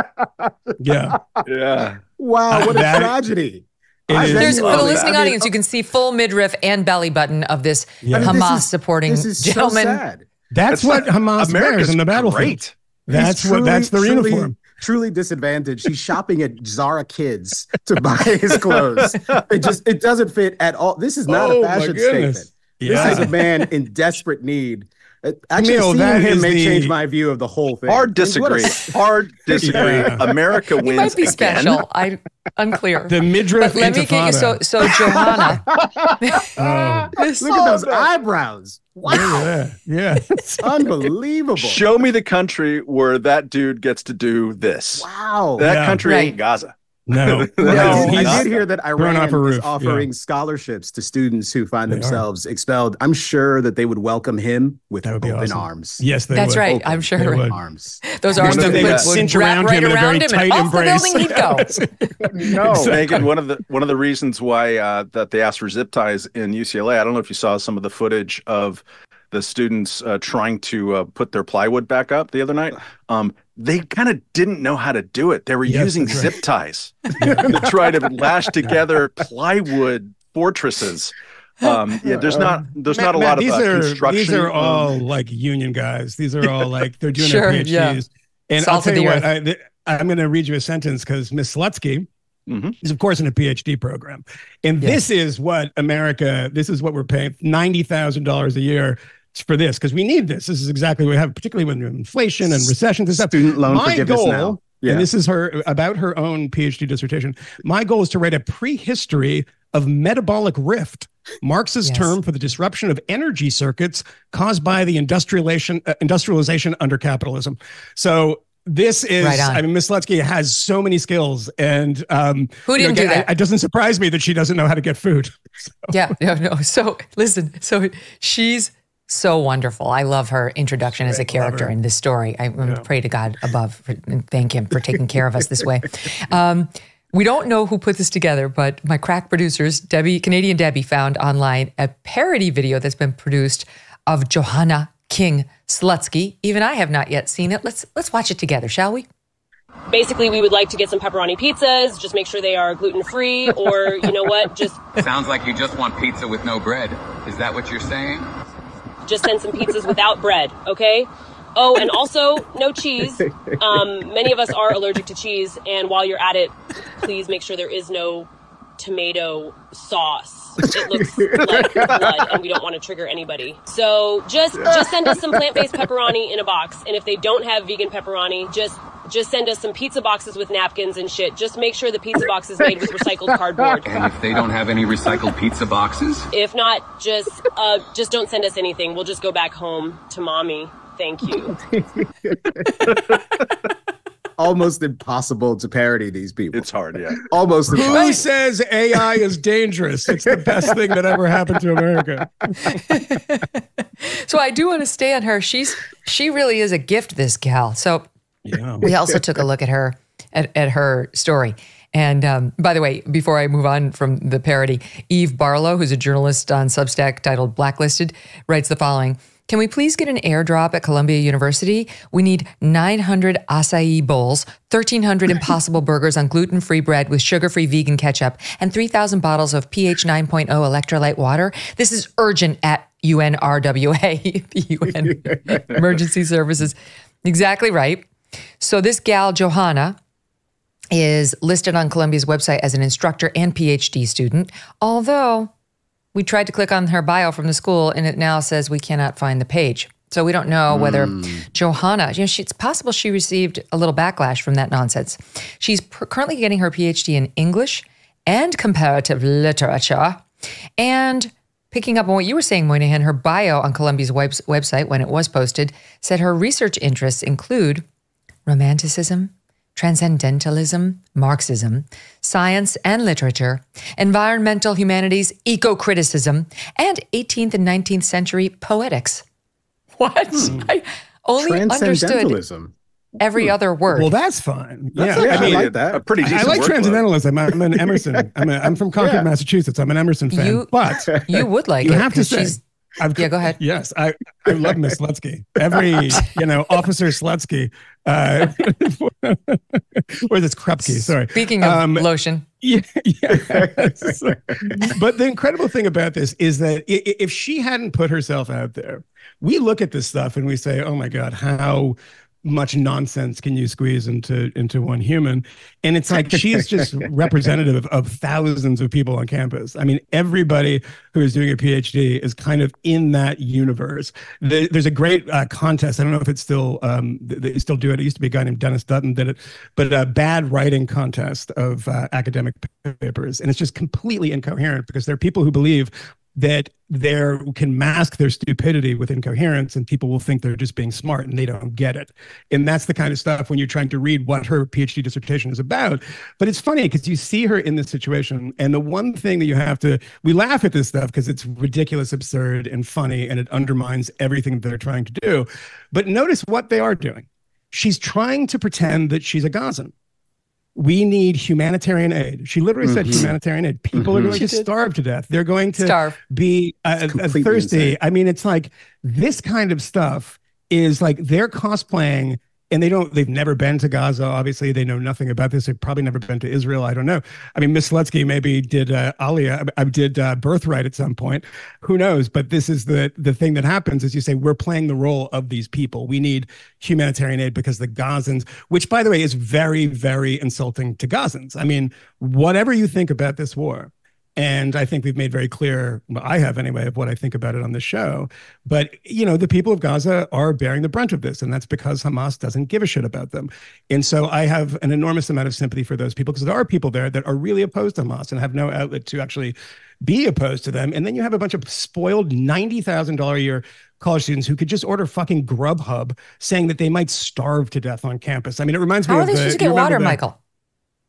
D: Yeah,
E: Yeah.
F: Wow, what a
D: That-
F: tragedy.
D: It
F: I
A: There's for the listening
F: that. I mean,
A: audience, you can see full midriff and belly button of this
D: Yeah.
F: I mean,
A: Hamas
F: is-
A: supporting
F: This is so
A: gentleman.
F: sad.
D: That's what Hamas
E: America's
D: wears in the battlefield.
E: great.
D: That's
F: He's
D: what. That's their
F: truly-
D: uniform.
F: Truly disadvantaged. He's shopping at Zara Kids to buy his clothes. It just it doesn't fit at all. This is not
D: Oh,
F: a fashion statement.
D: Yeah.
F: This is a man in desperate need. Actually,
D: Kmele,
F: seeing him may
D: the-
F: change my view of the whole thing.
E: Hard
F: I mean, a-
E: disagree. Hard disagree.
D: Yeah.
E: America
A: He
E: wins
A: might be
E: again.
A: special. I unclear.
D: The midriff
A: but let me get you. So, so Johanna,
D: Oh,
F: Look at those eyebrows. Wow,
D: yeah, yeah.
F: unbelievable.
E: Show me the country where that dude gets to do this.
F: Wow.
E: That
D: Yeah.
E: country
A: Right.
E: ain't Gaza.
D: No,
F: I,
E: No,
F: did, I did hear that Iran
D: off a
F: is offering scholarships to students who find
D: They are.
F: themselves expelled. I'm sure that they would welcome him with
D: That would be
F: open
D: awesome.
F: arms.
D: Yes, they
A: that's
D: would.
A: right.
F: Open.
A: I'm sure.
D: They
A: sure
D: would.
F: Arms.
A: those arms
E: of
A: would, would, would
D: cinch
A: wrap
D: around
A: right
D: him in a very
A: around and
D: tight
A: off the
D: embrace.
A: building he'd go.
F: No.
E: Megyn, one of the one of the reasons why uh, that they asked for zip ties in UCLA. I don't know if you saw some of the footage of the students uh, trying to uh, put their plywood back up the other night. Um, they kind of didn't know how to do it. They were
D: Yes,
E: using
D: right.
E: zip ties to try to lash together plywood fortresses. Um, yeah, there's not there's not a
D: Matt,
E: lot of
D: these
E: uh,
D: are
E: construction.
D: these are
E: um,
D: all like union guys. These are all like they're doing
A: Sure,
D: their
A: yeah.
D: PhDs. And
A: Salt
D: I'll tell you
A: the
D: what. I, th- I'm going to read you a sentence because Miss Slutzky
E: Mhm.
D: is, of course, in a PhD program, and
A: Yes.
D: this is what America. This is what we're paying ninety thousand dollars a year for this because we need this. This is exactly what we have, particularly when inflation and recessions and stuff.
F: Student loan
D: My
F: forgiveness
D: goal,
F: now. Yeah.
D: and this is her about her own PhD dissertation. My goal is to write a prehistory of metabolic rift, Marx's
A: Yes.
D: term for the disruption of energy circuits caused by the industrialization uh, industrialization under capitalism. So this is,
A: Right on.
D: I mean, Miss Slutzky has so many skills, and um,
A: Who
D: you know,
A: didn't do
D: again,
A: that?
D: It, it doesn't surprise me that she doesn't know how to get food.
A: Yeah, no, no. So listen, so she's so wonderful. I love her introduction as a character in this story. I, I pray to God above for, and thank Him for taking care of us this way. Um, We don't know who put this together, but my crack producers, Debbie, Canadian Debbie, found online a parody video that's been produced of Johanna King Slutzky. Even I have not yet seen it. Let's let's watch it together, shall we?
I: Basically, we would like to get some pepperoni pizzas. Just make sure they are gluten free, or you know what? Just
K: Sounds like you just want pizza with no bread. Is that what you're saying?
I: Just send some pizzas without bread, okay? Oh, and also no cheese. Um, many of us are allergic to cheese, and while you're at it, please make sure there is no tomato sauce. It looks like blood, and we don't want to trigger anybody. So just just send us some plant-based pepperoni in a box, and if they don't have vegan pepperoni, just just send us some pizza boxes with napkins and shit. Just make sure the pizza box is made with recycled cardboard.
K: And if they don't have any recycled pizza boxes,
I: If not, just uh, just don't send us anything. We'll just go back home to mommy. Thank you.
F: Almost impossible to parody these people.
E: It's hard, yeah.
F: Almost
D: Who
F: impossible.
D: says AI is dangerous? It's the best thing that ever happened to America.
A: So I do want to stay on her. She's she really is a gift, this gal. So
D: Yeah.
A: we also took a look at her at, at her story. And um, by the way, before I move on from the parody, Eve Barlow, who's a journalist on Substack titled Blacklisted, writes the following. Can we please get an airdrop at Columbia University? We need 900 acai bowls, 1,300 Impossible burgers on gluten free bread with sugar free vegan ketchup, and 3,000 bottles of pH 9.0 electrolyte water. This is urgent at UNRWA, the UN Emergency Services. Exactly right. So this gal, Johanna, is listed on Columbia's website as an instructor and PhD student, although we tried to click on her bio from the school and it now says we cannot find the page. So we don't know whether hmm. Johanna, you know, she, it's possible she received a little backlash from that nonsense. She's per- currently getting her PhD in English and comparative literature. And picking up on what you were saying, Moynihan, her bio on Columbia's webs- website when it was posted said her research interests include romanticism, transcendentalism, Marxism, science and literature, environmental humanities, eco criticism, and 18th and 19th century poetics. What? Hmm. I only understood
F: Transcendentalism.
A: every hmm. other word.
D: Well, that's fine.
F: That's
D: yeah,
F: actually
D: I mean,
F: like that.
E: A pretty
D: I
E: decent
D: like transcendentalism. I'm an Emerson. I'm, a, I'm from Concord,
F: Yeah.
D: Massachusetts. I'm an Emerson fan.
A: You-
D: but
A: you would like
D: you
A: it
D: have to say,
A: she's-
D: I've,
A: Yeah, go ahead.
D: Yes, I, I love Miss Slutzky. Every you know, Officer Slutzky, uh, or this Krupke. Sorry.
A: Speaking of
D: Um,
A: lotion,
D: Yeah, yeah. but the incredible thing about this is that if she hadn't put herself out there, we look at this stuff and we say, "Oh my God, how much nonsense can you squeeze into into one human?" And it's like she's just representative of, of thousands of people on campus. I mean, everybody who is doing a PhD is kind of in that universe. There- There's a great uh, contest. I don't know if it's still um, they still do it. It used to be a guy named Denis Dutton did it, but a bad writing contest of uh, academic papers, and it's just completely incoherent because there are people who believe that they can mask their stupidity with incoherence and people will think they're just being smart and they don't get it. And that's the kind of stuff when you're trying to read what her phd dissertation is about. But it's funny because you see her in this situation and the one thing that you have to we laugh at this stuff because it's ridiculous absurd and funny and it undermines everything they're trying to do. But notice what they are doing. She's trying to pretend that she's a gazan we need humanitarian aid. She literally said
F: Mhm.
D: humanitarian aid. People are
F: Mhm.
D: going
A: She
D: to
A: did.
D: starve to death. They're going to
A: starve.
D: be uh, uh, thirsty.
F: insane.
D: I mean, it's like this kind of stuff is like they're cosplaying and they don't they've never been to gaza. Obviously they know nothing about this. They've probably never been to israel. I don't know. I mean miss Slutzky maybe did uh, aliyah i did uh, birthright at some point. Who knows? But this is the the thing that happens is you say we're playing the role of these people. We need humanitarian aid because the gazans which by the way is very very insulting to gazans. I mean whatever you think about this war and I think we've made very clear, well, I have anyway, of what I think about it on the show. But, you know, the people of Gaza are bearing the brunt of this, and that's because Hamas doesn't give a shit about them. And so I have an enormous amount of sympathy for those people because there are people there that are really opposed to Hamas and have no outlet to actually be opposed to them. And then you have a bunch of spoiled $90,000 a year college students who could just order fucking Grubhub saying that they might starve to death on campus. I mean, it reminds me
A: how
D: of
A: are they
D: the,
A: supposed to get water,
D: the-
A: Michael?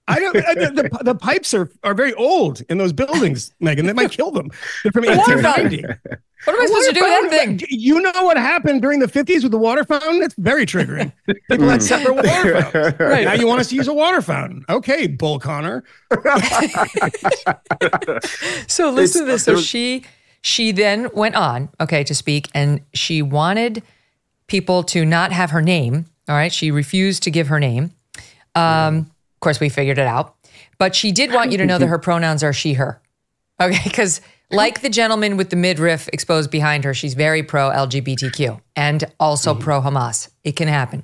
D: I don't. I, the, the, the pipes are are very old in those buildings, Megyn. They might kill them. They're from 1890.
A: What am I supposed to do with that thing?
D: You know what happened during the 50s with the water fountain? It's very triggering. People had mm. separate water fountains.
A: Right.
D: Now you want us to use a water fountain. Okay, Bull Connor.
A: So listen to this. Uh,
E: so
A: she she then went on, okay, to speak, and she wanted people to not have her name. All right, she refused to give her name. Um, of course, we figured it out, but she did want you to know that her pronouns are she her. Okay, because like the gentleman with the midriff exposed behind her, she's very pro LGBTQ and also pro Hamas. It can happen.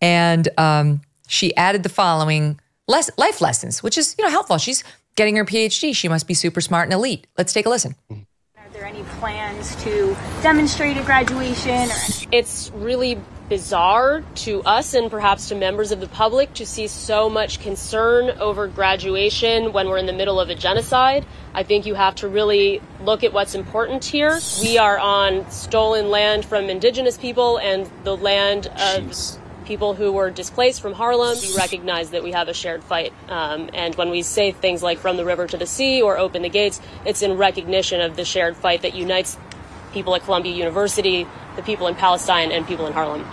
A: And um, she added the following less, life lessons, which is you know helpful. She's getting her PhD. She must be super smart and elite. Let's take a listen.
J: Are there any plans to demonstrate at graduation? Or
I: It's really bizarre to us and perhaps to members of the public to see so much concern over graduation when we're in the middle of a genocide. I think you have to really look at what's important here. We are on stolen land from indigenous people and the land of people who were displaced from Harlem. We recognize that we have a shared fight. Um, and when we say things like from the river to the sea or open the gates, it's in recognition of the shared fight that unites people at Columbia University, the people in Palestine, and people in Harlem.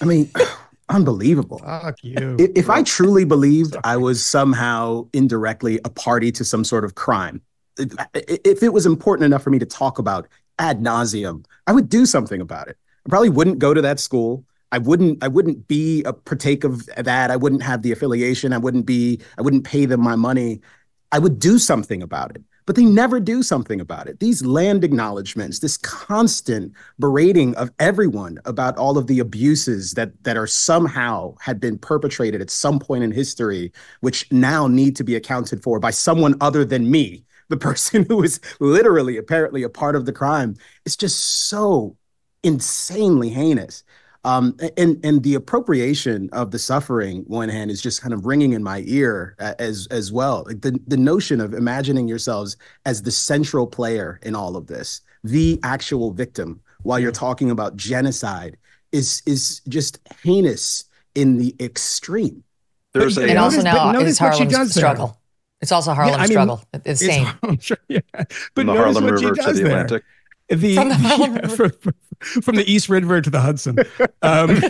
F: I mean, unbelievable.
D: Fuck you.
F: I- If I truly believed I was somehow indirectly a party to some sort of crime, if if it was important enough for me to talk about ad nauseum, I would do something about it. I probably wouldn't go to that school. I wouldn't. I wouldn't be a partake of that. I wouldn't have the affiliation. I wouldn't be. I wouldn't pay them my money. I would do something about it. But they never do something about it. These land acknowledgments, this constant berating of everyone about all of the abuses that that are somehow had been perpetrated at some point in history, which now need to be accounted for by someone other than me, the person who is literally apparently a part of the crime. It's just so insanely heinous. Um, and and the appropriation of the suffering, one hand, is just kind of ringing in my ear as as well. Like the the notion of imagining yourselves as the central player in all of this, the actual victim, while you're talking about genocide, is is just heinous in the extreme.
E: There's
D: But-
E: a
A: And also
D: notice-
A: now
D: notice
A: is
D: what she
A: Harlem's
D: does there.
A: struggle. It's also Harlem's
D: I mean,
A: struggle. It's
D: It's
A: same.
D: Harlem, sure, yeah. But
E: the
D: notice
E: Harlem
D: what she
E: River to
D: does
E: the
D: there.
E: Atlantic.
D: The,
A: From the
D: yeah, from, from the East River to the Hudson. Um,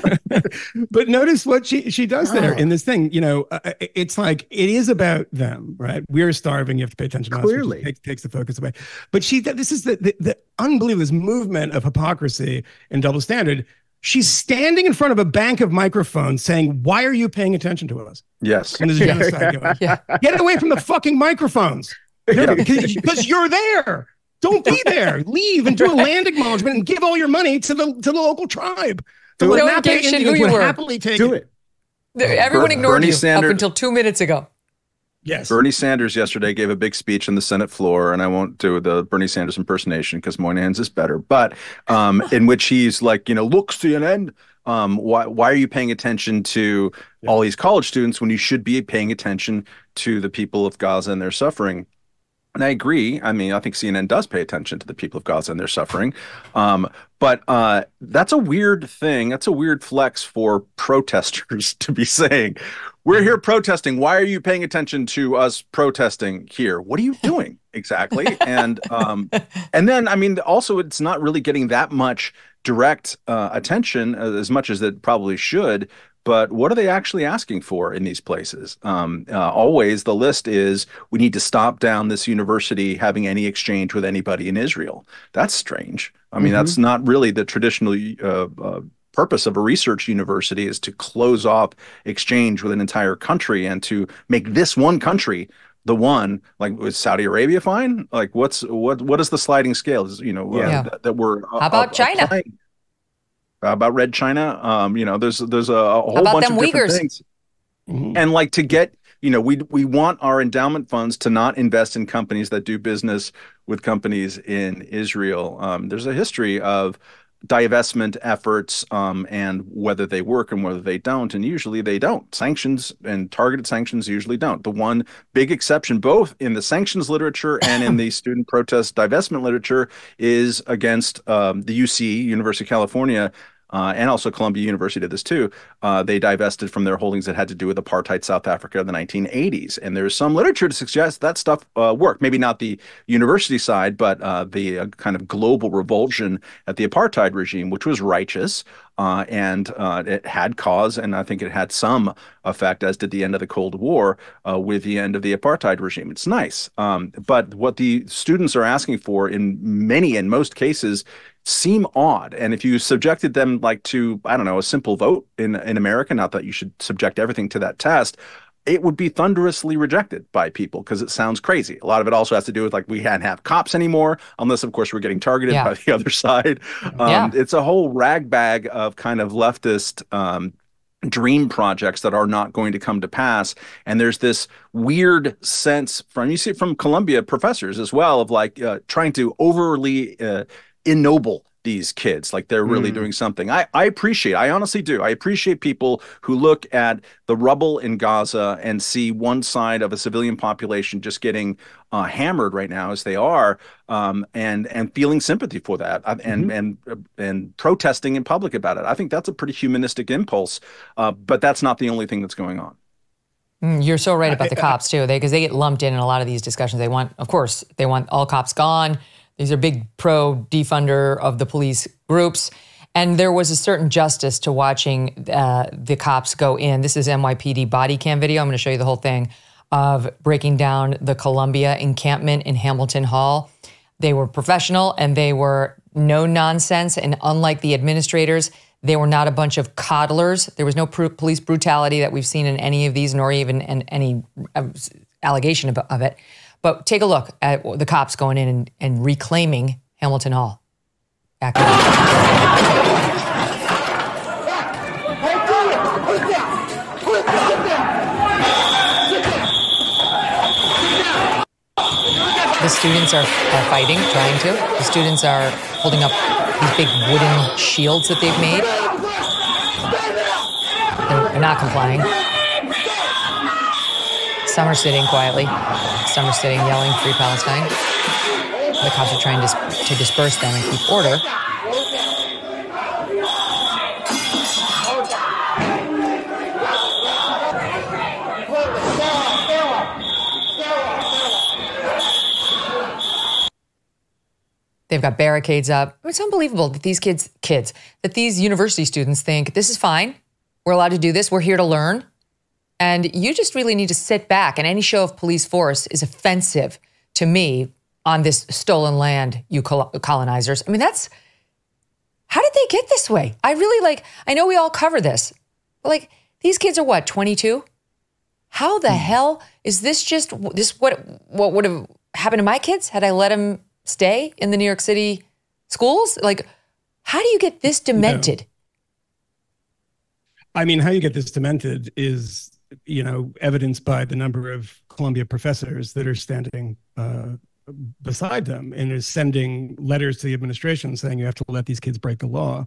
D: but notice what she she does there in this thing. You know, uh, it's like it is about them, right? We're starving. You have to pay attention to us,
F: Clearly.
D: takes, takes the focus away. But she this is the the, the unbelievable this movement of hypocrisy and double standard. She's standing in front of a bank of microphones saying, "Why are you paying attention to us?"
E: Yes.
D: When there's a genocide going.
A: Yeah.
D: Get away from the fucking microphones. Because you're there. Don't be there. Leave and do a land acknowledgement and give all your money to the to the local tribe. The
A: Do it.
D: Lenape
A: Don't who you
D: would
A: were.
D: happily take
F: Do it.
A: Everyone
E: Ber-
A: ignored
E: Bernie
A: you
E: Sanders-
A: up until two minutes ago.
D: Yes.
E: Bernie Sanders yesterday gave a big speech on the Senate floor, and I won't do the Bernie Sanders impersonation because Moynihan's is better, but um, in which he's like, you know, look, CNN, um, why, why are you paying attention to all these college students when you should be paying attention to the people of Gaza and their suffering? And I agree. I mean, I think CNN does pay attention to the people of Gaza and their suffering. Um, but uh, that's a weird thing. That's a weird flex for protesters to be saying, We're here protesting. Why are you paying attention to us protesting here? What are you doing exactly? and um, and then, I mean, also, it's not really getting that much direct uh, attention uh, as much as it probably should but what are they actually asking for in these places? Um, uh, always the list is we need to stop down this university having any exchange with anybody in Israel. That's strange. I mean, that's not really the traditional uh, uh, purpose of a research university is to close off exchange with an entire country and to make this one country the one like was Saudi Arabia fine? Like what's what what is the sliding scale? Is you know uh,
A: Yeah.
E: that, that we're
A: How about China?
E: applying- about Red China. Um, you know, there's there's a, a whole
A: about
E: bunch
A: them
E: of different
A: Uyghurs?
E: things. And like to get, you know, we we want our endowment funds to not invest in companies that do business with companies in Israel. Um, there's a history of divestment efforts um, and whether they work and whether they don't. And usually they don't. Sanctions and targeted sanctions usually don't. The one big exception, both in the sanctions literature and in the student protest divestment literature, is against um, the UC, University of California, uh, and also Columbia University did this too. Uh, they divested from their holdings that had to do with apartheid South Africa in the 1980s. And there's some literature to suggest that stuff uh, worked. Maybe not the university side, but uh, the uh, kind of global revulsion at the apartheid regime, which was righteous. Uh, and it had cause, and I think it had some effect, as did the end of the Cold War with the end of the apartheid regime. It's nice. Um, but what the students are asking for in many and most cases seem odd. And if you subjected them like to, I don't know, a simple vote in in America, not that you should subject everything to that test, it would be thunderously rejected by people because it sounds crazy. A lot of it also has to do with like we can't have cops anymore, unless of course we're getting targeted yeah. by the other side. Um, yeah. It's a whole ragbag of kind of leftist um, dream projects that are not going to come to pass and there's this weird sense from you see it from columbia professors as well of like uh, trying to overly uh, ennoble these kids like they're really mm. doing something. I, I appreciate i honestly do. I appreciate people who look at the rubble in gaza and see one side of a civilian population just getting uh, hammered right now as they are um, and and feeling sympathy for that uh, and mm-hmm. and uh, and protesting in public about it. I think that's a pretty humanistic impulse uh, but that's not the only thing that's going on.
A: Mm, you're so right about the cops too. They because they get lumped in in a lot of these discussions. They want of course they want all cops gone these are big pro defunder of the police groups. And there was a certain justice to watching uh, the cops go in. This is NYPD body cam video. I'm going to show you the whole thing of breaking down the Columbia encampment in Hamilton Hall. They were professional and they were no nonsense. And unlike the administrators, they were not a bunch of coddlers. There was no police brutality that we've seen in any of these, nor even any uh, allegation of it. But take a look at the cops going in and, and reclaiming Hamilton Hall. The students are, are fighting, trying to. The students are holding up these big wooden shields that they've made. They're, they're not complying. Some are sitting quietly. Some are sitting yelling, Free Palestine. The cops are trying to, to disperse them and keep order. They've got barricades up. It's unbelievable that these kids, kids, that these university students think this is fine. We're allowed to do this. We're here to learn. And you just really need to sit back. And any show of police force is offensive to me on this stolen land, you colonizers. I mean, that's how did they get this way? I really like, I know we all cover this, but like these kids are what, 22? How the mm. hell is this just this what what would have happened to my kids had I let them stay in the New York City schools? Like, how do you get this demented?
D: No. I mean, how you get this demented is you know, evidenced by the number of Columbia professors that are standing uh, beside them and is sending letters to the administration saying you have to let these kids break the law.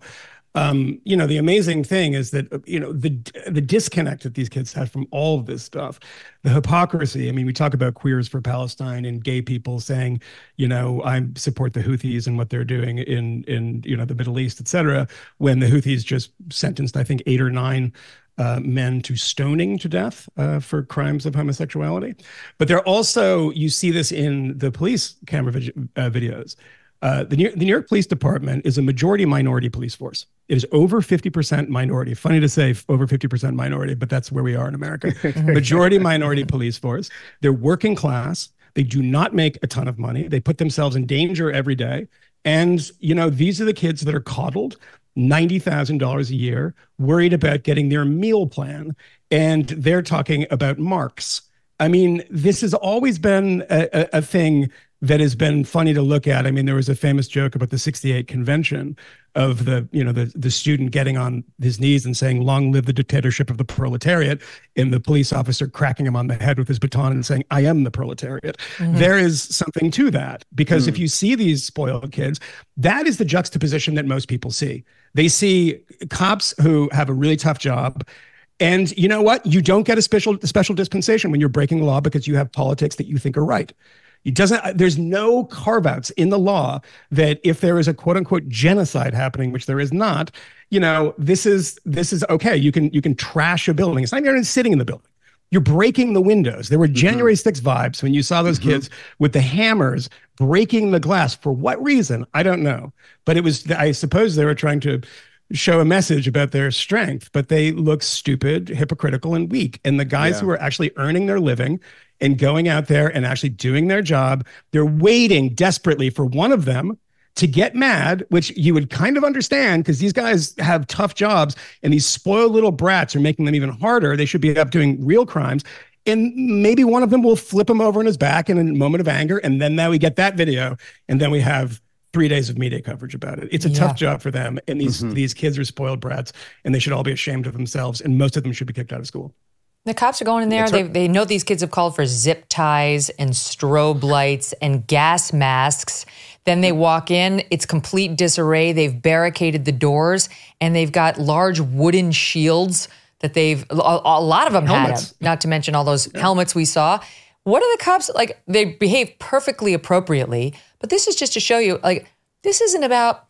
D: Um, you know, the amazing thing is that you know the the disconnect that these kids have from all of this stuff, the hypocrisy. I mean, we talk about queers for Palestine and gay people saying, you know, I support the Houthis and what they're doing in in you know the Middle East, et cetera. When the Houthis just sentenced, I think, eight or nine uh, men to stoning to death uh, for crimes of homosexuality. But they're also, you see this in the police camera vid- uh, videos. Uh, the, New- the New York Police Department is a majority minority police force. It is over 50% minority. Funny to say over 50% minority, but that's where we are in America. majority minority police force. They're working class. They do not make a ton of money. They put themselves in danger every day. And, you know, these are the kids that are coddled. $90,000 a year, worried about getting their meal plan, and they're talking about Marx. I mean, this has always been a, a, a, thing that has been funny to look at. I mean, there was a famous joke about the 68 convention of the, you know, the, the student getting on his knees and saying, long live the dictatorship of the proletariat, and the police officer cracking him on the head with his baton and saying, I am the proletariat. Mm-hmm. There is something to that because mm. if you see these spoiled kids, that is the juxtaposition that most people see. They see cops who have a really tough job. And you know what? You don't get a special special dispensation when you're breaking the law because you have politics that you think are right. It doesn't. There's no carve outs in the law that if there is a quote unquote genocide happening, which there is not, you know, this is this is okay. You can you can trash a building. It's not even sitting in the building. You're breaking the windows. There were
E: Mm-hmm.
D: January 6 vibes when you saw those kids with the hammers breaking the glass. For what reason? I don't know. But it was, I suppose they were trying to show a message about their strength, but they look stupid, hypocritical, and weak. And the guys
F: Yeah.
D: who are actually earning their living and going out there and actually doing their job, they're waiting desperately for one of them to get mad, which you would kind of understand because these guys have tough jobs and these spoiled little brats are making them even harder. They should be up doing real crimes. And maybe one of them will flip him over on his back in a moment of anger. And then now we get that video. And then we have three days of media coverage about it. It's a
A: Yeah.
D: tough job for them. And these mm-hmm. these kids are spoiled brats and they should all be ashamed of themselves. And most of them should be kicked out of school.
A: The cops are going in there. They, they know these kids have called for zip ties and strobe lights and gas masks. Then they walk in, it's complete disarray. They've barricaded the doors and they've got large wooden shields that they've, a, a lot of them
D: Helmets.
A: had, not to mention all those helmets we saw. What are the cops like? They behave perfectly appropriately, but this is just to show you like, this isn't about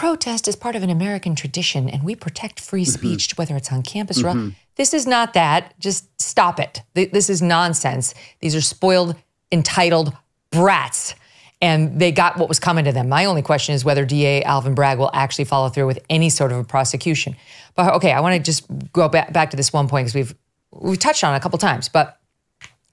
A: protest is part of an American tradition and we protect free speech, whether it's on campus or
F: Mhm.
A: this is not that. Just stop it. This is nonsense. These are spoiled, entitled brats. And they got what was coming to them. My only question is whether DA Alvin Bragg will actually follow through with any sort of a prosecution. But okay, I want to just go back, back to this one point because we've we've touched on it a couple times, but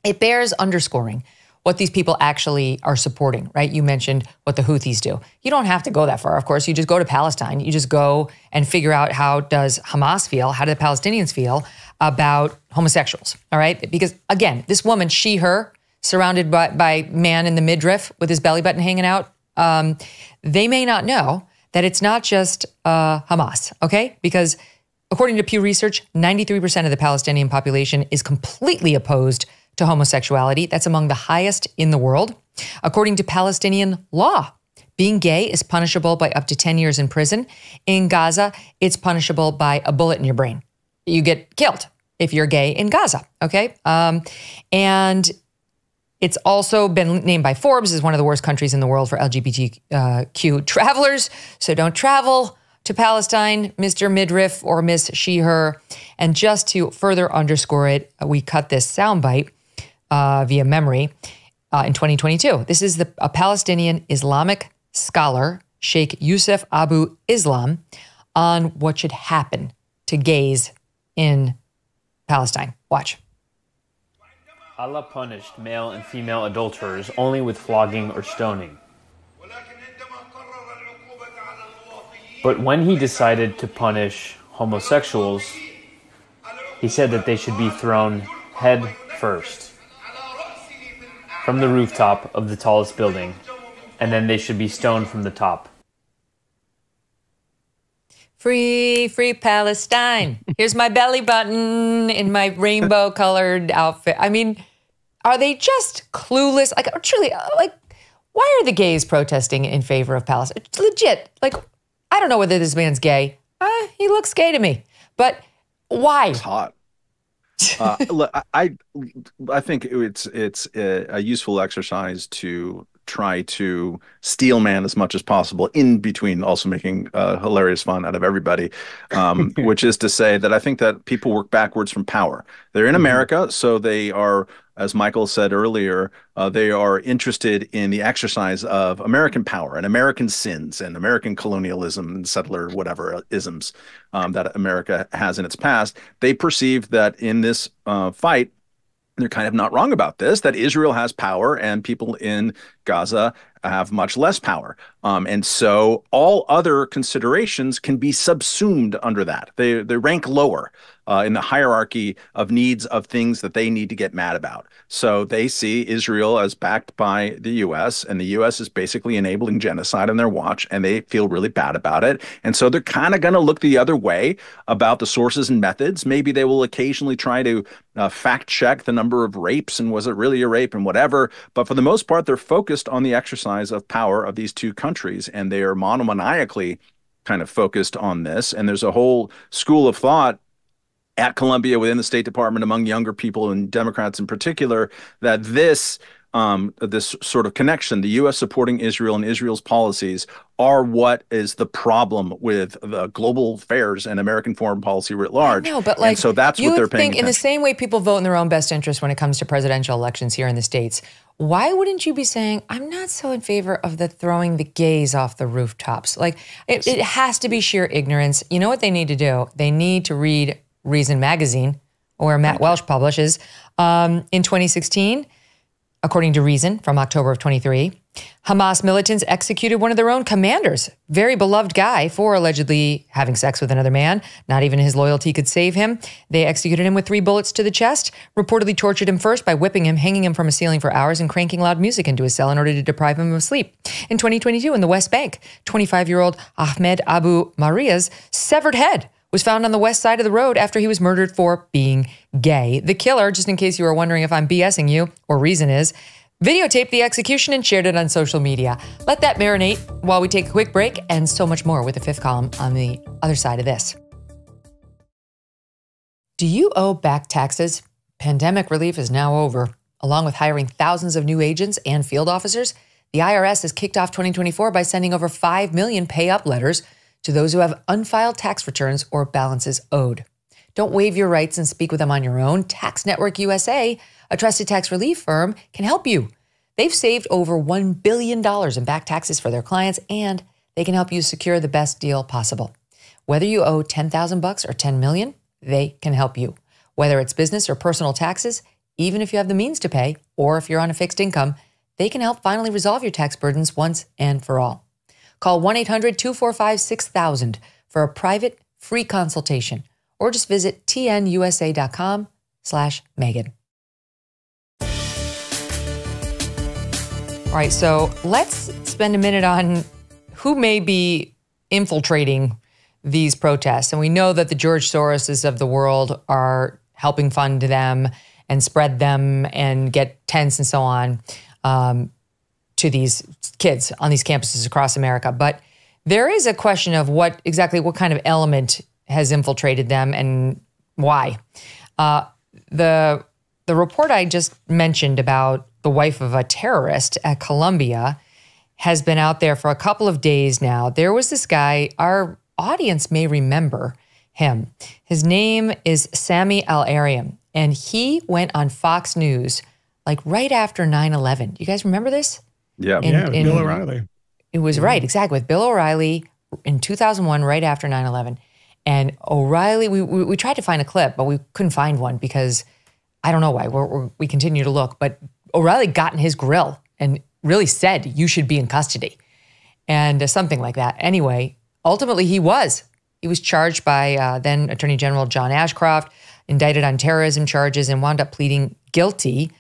A: it bears underscoring what these people actually are supporting, right? You mentioned what the Houthis do. You don't have to go that far, of course. You just go to Palestine. You just go and figure out how does Hamas feel, how do the Palestinians feel about homosexuals, all right? Because again, this woman, she, her, surrounded by, by man in the midriff with his belly button hanging out, um, they may not know that it's not just uh, Hamas, okay? Because according to Pew Research, 93% of the Palestinian population is completely opposed to homosexuality. That's among the highest in the world. According to Palestinian law, being gay is punishable by up to 10 years in prison. In Gaza, it's punishable by a bullet in your brain. You get killed if you're gay in Gaza, okay? Um, and it's also been named by Forbes as one of the worst countries in the world for LGBTQ travelers. So don't travel to Palestine, Mr. Midriff or Miss She, Her. And just to further underscore it, we cut this soundbite uh, via MEMRI uh, in 2022. This is the, a Palestinian Islamic scholar, Sheikh Yusuf Abu Islam, on what should happen to gays in Palestine. Watch.
L: Allah punished male and female adulterers only with flogging or stoning. But when he decided to punish homosexuals, he said that they should be thrown head first from the rooftop of the tallest building, and then they should be stoned from the top.
A: Free, free Palestine. Here's my belly button in my rainbow colored outfit. I mean, are they just clueless? Like, truly, uh, like, why are the gays protesting in favor of Palestine? It's legit. Like, I don't know whether this man's gay. Uh, he looks gay to me. But why?
E: It's hot. Uh, I I think it's it's a, a useful exercise to try to steel man as much as possible in between also making uh, hilarious fun out of everybody um, which is to say that i think that people work backwards from power. They're in america so they are as michael said earlier uh, they are interested in the exercise of american power and american sins and american colonialism and settler whatever isms um, that america has in its past. They perceive that in this uh, fight they're kind of not wrong about this that Israel has power and people in Gaza have much less power. Um, and so all other considerations can be subsumed under that. They, they rank lower uh, in the hierarchy of needs of things that they need to get mad about. So they see Israel as backed by the US, and the US is basically enabling genocide on their watch, and they feel really bad about it. And so they're kind of going to look the other way about the sources and methods. Maybe they will occasionally try to uh, fact check the number of rapes and was it really a rape and whatever. But for the most part, they're focused on the exercise of power of these two countries, and they are monomaniacally kind of focused on this. And there's a whole school of thought at Columbia within the State Department among younger people and Democrats in particular that this um, this sort of connection, the U.S. supporting Israel and Israel's policies are what is the problem with the global affairs and American foreign policy writ large.
A: No, but like,
E: and so that's what they're paying
A: think in the same way people vote in their own best interest when it comes to presidential elections here in the states. Why wouldn't you be saying, I'm not so in favor of the throwing the gays off the rooftops? Like, it, it has to be sheer ignorance. You know what they need to do? They need to read Reason Magazine, where Matt Welch publishes. Um, in 2016, according to Reason from October of 23, Hamas militants executed one of their own commanders, very beloved guy, for allegedly having sex with another man. Not even his loyalty could save him. They executed him with three bullets to the chest, reportedly tortured him first by whipping him, hanging him from a ceiling for hours, and cranking loud music into his cell in order to deprive him of sleep. In 2022, in the West Bank, 25 year old Ahmed Abu Marhia's severed head was found on the west side of the road after he was murdered for being gay. The killer, just in case you were wondering if I'm BSing you, or reason is, videotaped the execution and shared it on social media. Let that marinate while we take a quick break and so much more with the fifth column on the other side of this. Do you owe back taxes? Pandemic relief is now over. Along with hiring thousands of new agents and field officers, the IRS has kicked off 2024 by sending over 5 million pay up letters to those who have unfiled tax returns or balances owed. Don't waive your rights and speak with them on your own. Tax Network USA, a trusted tax relief firm, can help you. They've saved over $1 billion in back taxes for their clients, and they can help you secure the best deal possible. Whether you owe 10,000 bucks or 10 million, they can help you. Whether it's business or personal taxes, even if you have the means to pay or if you're on a fixed income, they can help finally resolve your tax burdens once and for all. Call 1-800-245-6000 for a private free consultation or just visit tnusa.com slash Megyn. All right, so let's spend a minute on who may be infiltrating these protests. And we know that the George Soroses of the world are helping fund them and spread them and get tents and so on um, to these kids on these campuses across America. But there is a question of what exactly what kind of element has infiltrated them and why. Uh, the the report I just mentioned about the wife of a terrorist at Columbia has been out there for a couple of days now. There was this guy, our audience may remember him. His name is Sami Al Arian, and he went on Fox News like right after 9 11. You guys remember this?
E: Yeah.
A: In-
D: yeah,
A: in-
D: Bill O'Reilly.
A: It was mm-hmm. right, exactly, with Bill O'Reilly in 2001, right after 9 11. And O'Reilly, we, we, we tried to find a clip, but we couldn't find one because I don't know why. We're, we're, we continue to look. But O'Reilly got in his grill and really said, you should be in custody and uh, something like that. Anyway, ultimately, he was. He was charged by uh, then Attorney General John Ashcroft, indicted on terrorism charges, and wound up pleading guilty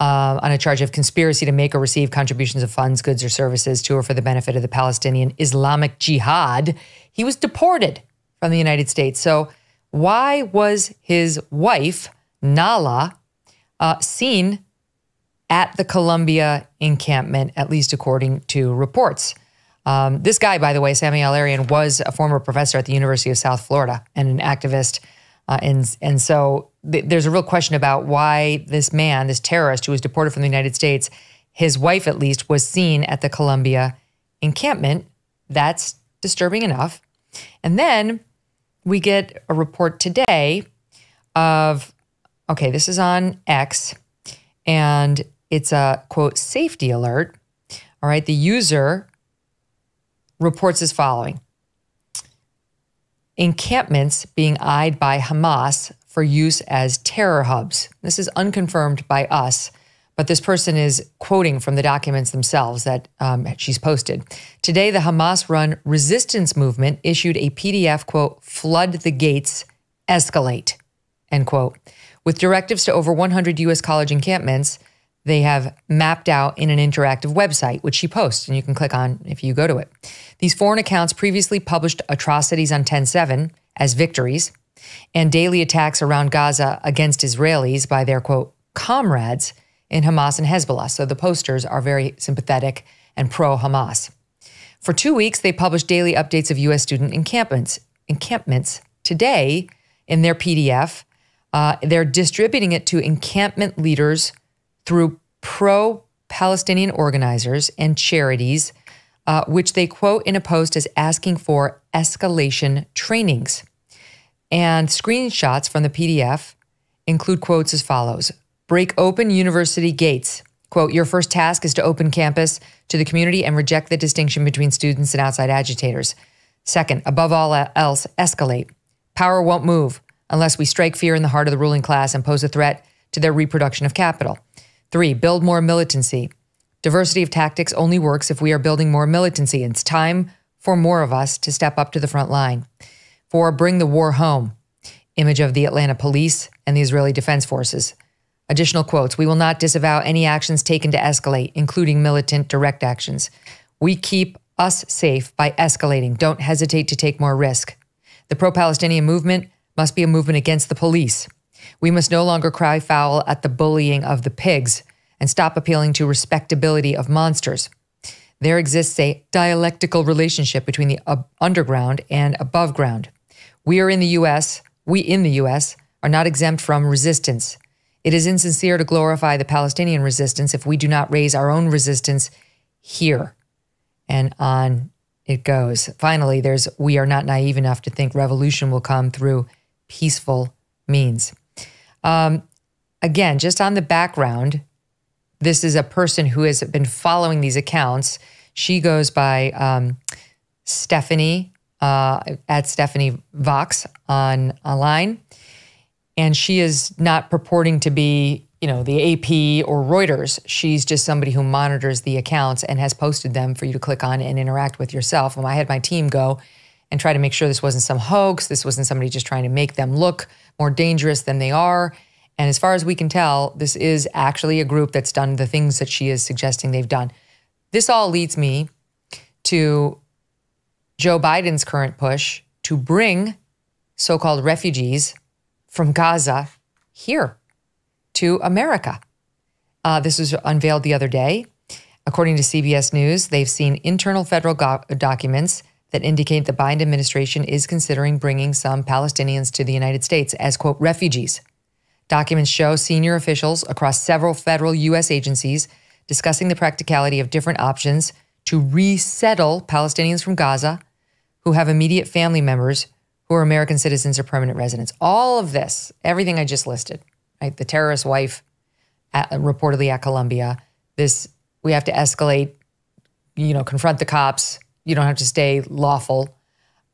A: uh, on a charge of conspiracy to make or receive contributions of funds, goods, or services to or for the benefit of the Palestinian Islamic Jihad. He was deported from the United States. So, why was his wife, Nahla, uh, seen at the Columbia encampment, at least according to reports? Um, this guy, by the way, Sami Al Arian, was a former professor at the University of South Florida and an activist. Uh, and and so th- there's a real question about why this man, this terrorist who was deported from the United States, his wife at least was seen at the Columbia encampment. That's disturbing enough. And then we get a report today of okay, this is on X, and it's a quote safety alert. All right, the user reports as following encampments being eyed by Hamas for use as terror hubs. This is unconfirmed by us, but this person is quoting from the documents themselves that um, she's posted. Today, the Hamas run resistance movement issued a PDF, quote, flood the gates, escalate, end quote. With directives to over 100 US college encampments, they have mapped out in an interactive website, which she posts, and you can click on if you go to it. These foreign accounts previously published atrocities on 10 7 as victories and daily attacks around Gaza against Israelis by their quote, comrades in Hamas and Hezbollah. So the posters are very sympathetic and pro Hamas. For two weeks, they published daily updates of U.S. student encampments. Encampments today, in their PDF, uh, they're distributing it to encampment leaders through pro Palestinian organizers and charities, uh, which they quote in a post as asking for escalation trainings. And screenshots from the PDF include quotes as follows Break open university gates. Quote, your first task is to open campus to the community and reject the distinction between students and outside agitators. Second, above all else, escalate. Power won't move unless we strike fear in the heart of the ruling class and pose a threat to their reproduction of capital. Three, build more militancy. Diversity of tactics only works if we are building more militancy. It's time for more of us to step up to the front line. Four, bring the war home. Image of the Atlanta police and the Israeli Defense Forces. Additional quotes We will not disavow any actions taken to escalate, including militant direct actions. We keep us safe by escalating. Don't hesitate to take more risk. The pro Palestinian movement must be a movement against the police. We must no longer cry foul at the bullying of the pigs and stop appealing to respectability of monsters. There exists a dialectical relationship between the uh, underground and above ground. We are in the US, we in the US are not exempt from resistance. It is insincere to glorify the Palestinian resistance if we do not raise our own resistance here. And on it goes. Finally, there's we are not naive enough to think revolution will come through peaceful means. Um, again, just on the background, this is a person who has been following these accounts. She goes by um, Stephanie uh, at Stephanie Vox on online, and she is not purporting to be, you know, the AP or Reuters. She's just somebody who monitors the accounts and has posted them for you to click on and interact with yourself. And I had my team go and try to make sure this wasn't some hoax. This wasn't somebody just trying to make them look more dangerous than they are. And as far as we can tell, this is actually a group that's done the things that she is suggesting they've done. This all leads me to Joe Biden's current push to bring so called refugees from Gaza here to America. Uh, this was unveiled the other day. According to CBS News, they've seen internal federal go- documents that indicate the Biden administration is considering bringing some Palestinians to the United States as, quote, refugees. Documents show senior officials across several federal U.S. agencies discussing the practicality of different options to resettle Palestinians from Gaza who have immediate family members who are American citizens or permanent residents. All of this, everything I just listed, right? The terrorist wife at, reportedly at Columbia, this, we have to escalate, you know, confront the cops, you don't have to stay lawful.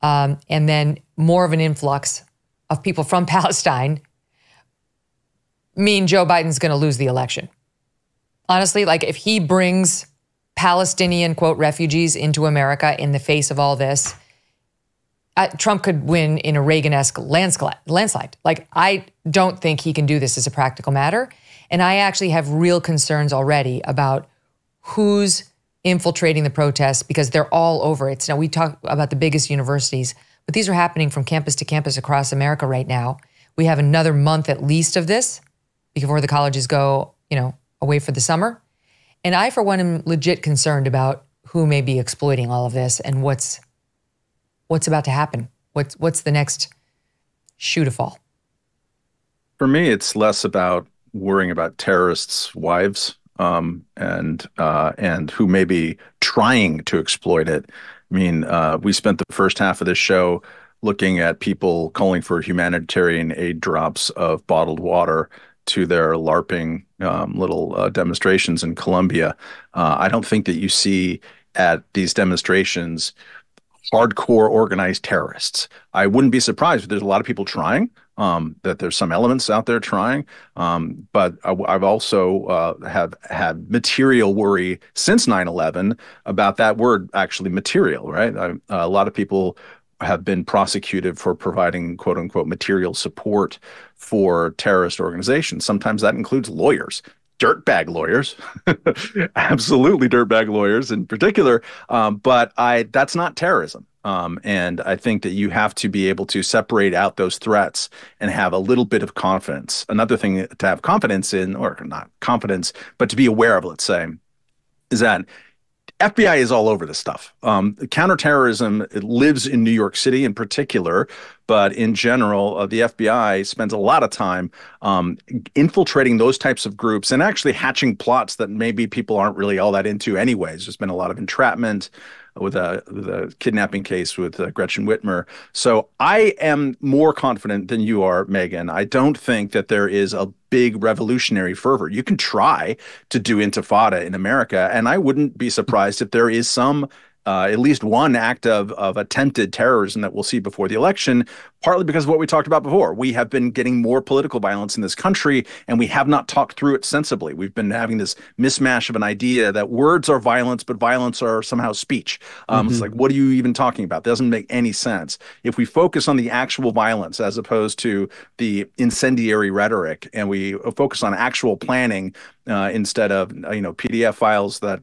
A: Um, and then more of an influx of people from Palestine mean Joe Biden's going to lose the election. Honestly, like if he brings Palestinian, quote, refugees into America in the face of all this, uh, Trump could win in a Reagan esque landslide. Like, I don't think he can do this as a practical matter. And I actually have real concerns already about who's infiltrating the protests because they're all over it. Now, we talk about the biggest universities, but these are happening from campus to campus across America right now. We have another month at least of this before the colleges go, you know, away for the summer. And I, for one, am legit concerned about who may be exploiting all of this and what's what's about to happen. What's what's the next shoe to fall?
E: For me, it's less about worrying about terrorists' wives um, and uh, and who may be trying to exploit it. I mean, uh, we spent the first half of this show looking at people calling for humanitarian aid drops of bottled water to their LARPing um, little uh, demonstrations in Columbia. Uh, I don't think that you see at these demonstrations hardcore organized terrorists. I wouldn't be surprised if there's a lot of people trying. Um, that there's some elements out there trying, um, but I, have also uh, have had material worry since 9/11 about that word actually material. Right, I, a lot of people have been prosecuted for providing quote unquote material support for terrorist organizations. Sometimes that includes lawyers, dirtbag lawyers, absolutely dirtbag lawyers in particular. Um, but I that's not terrorism. Um, and I think that you have to be able to separate out those threats and have a little bit of confidence. Another thing to have confidence in, or not confidence, but to be aware of, let's say, is that FBI is all over this stuff. Um, counterterrorism lives in New York City in particular but in general, uh, the FBI spends a lot of time um, infiltrating those types of groups and actually hatching plots that maybe people aren't really all that into, anyways. There's been a lot of entrapment with a, a kidnapping case with uh, Gretchen Whitmer. So I am more confident than you are, Megyn. I don't think that there is a big revolutionary fervor. You can try to do intifada in America, and I wouldn't be surprised if there is some uh, at least one act of, of attempted terrorism that we'll see before the election, partly because of what we talked about before. We have been getting more political violence in this country, and we have not talked through it sensibly. We've been having this mismatch of an idea that words are violence, but violence are somehow speech. Um, mm-hmm. It's like, what are you even talking about? It doesn't make any sense. If we focus on the actual violence as opposed to the incendiary rhetoric, and we focus on actual planning uh, instead of you know PDF files that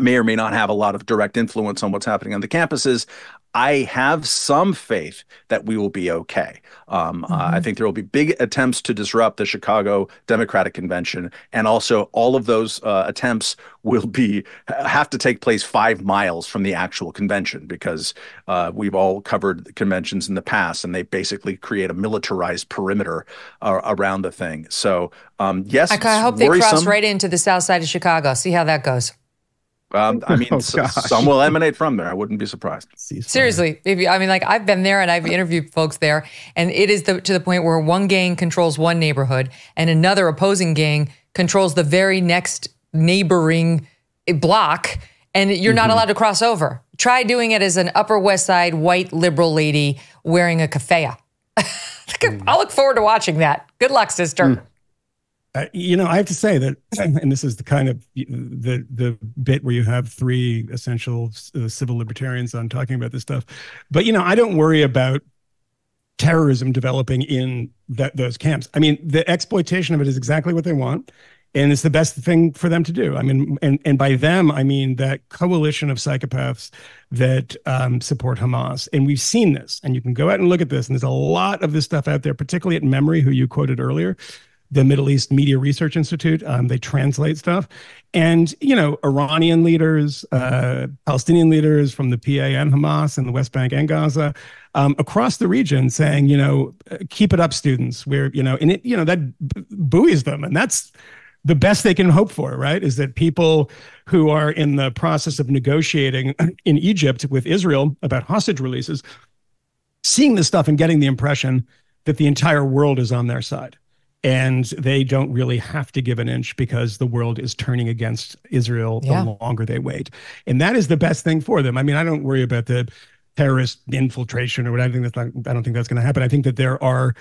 E: may or may not have a lot of direct influence on what's happening on the campuses. I have some faith that we will be okay. Um, mm-hmm. uh, I think there will be big attempts to disrupt the Chicago Democratic Convention, and also all of those uh, attempts will be have to take place five miles from the actual convention because uh, we've all covered the conventions in the past, and they basically create a militarized perimeter uh, around the thing. So um, yes,
A: I, I hope they cross right into the south side of Chicago. See how that goes.
E: Um, I mean, oh, some will emanate from there. I wouldn't be surprised.
A: Seriously, if you, I mean, like I've been there and I've interviewed folks there, and it is the, to the point where one gang controls one neighborhood and another opposing gang controls the very next neighboring block, and you're mm-hmm. not allowed to cross over. Try doing it as an Upper West Side white liberal lady wearing a keffiyeh. mm. I'll look forward to watching that. Good luck, sister. Mm.
D: Uh, you know, I have to say that, and this is the kind of the the bit where you have three essential uh, civil libertarians on talking about this stuff. But you know, I don't worry about terrorism developing in that, those camps. I mean, the exploitation of it is exactly what they want, and it's the best thing for them to do. I mean, and and by them, I mean that coalition of psychopaths that um, support Hamas, and we've seen this. And you can go out and look at this, and there's a lot of this stuff out there, particularly at MEMRI, who you quoted earlier the Middle East Media Research Institute. Um, they translate stuff. And, you know, Iranian leaders, uh, Palestinian leaders from the PA and Hamas and the West Bank and Gaza um, across the region saying, you know, keep it up, students. We're, you know, and it, you know, that buoys them. And that's the best they can hope for, right? Is that people who are in the process of negotiating in Egypt with Israel about hostage releases, seeing this stuff and getting the impression that the entire world is on their side and they don't really have to give an inch because the world is turning against Israel yeah. the longer they wait. And that is the best thing for them. I mean, I don't worry about the terrorist infiltration or whatever. I think that's not, I don't think that's going to happen. I think that there are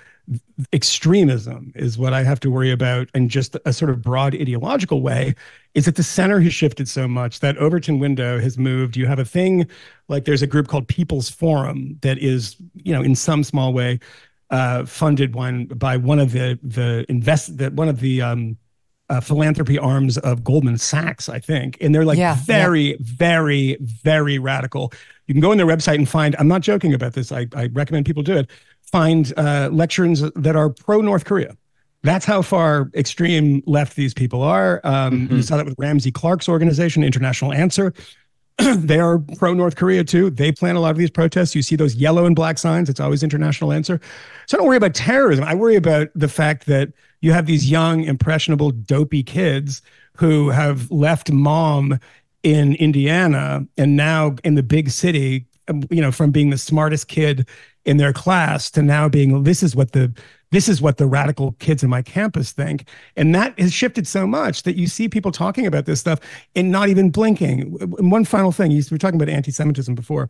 D: extremism is what I have to worry about and just a sort of broad ideological way is that the center has shifted so much that Overton window has moved. You have a thing like there's a group called People's Forum that is, you know, in some small way uh, funded one by one of the the invest that one of the um, uh, philanthropy arms of Goldman Sachs, I think, and they're like yeah, very, yeah. very, very radical. You can go on their website and find. I'm not joking about this. I, I recommend people do it. Find uh, lecturers that are pro North Korea. That's how far extreme left these people are. Um, mm-hmm. You saw that with Ramsey Clark's organization, International Answer. they are pro North Korea too. They plan a lot of these protests. You see those yellow and black signs. It's always international answer. So I don't worry about terrorism. I worry about the fact that you have these young, impressionable, dopey kids who have left mom in Indiana and now in the big city, um, you know, from being the smartest kid in their class to now being this is what the this is what the radical kids in my campus think. And that has shifted so much that you see people talking about this stuff and not even blinking. And one final thing, you were talking about anti-Semitism before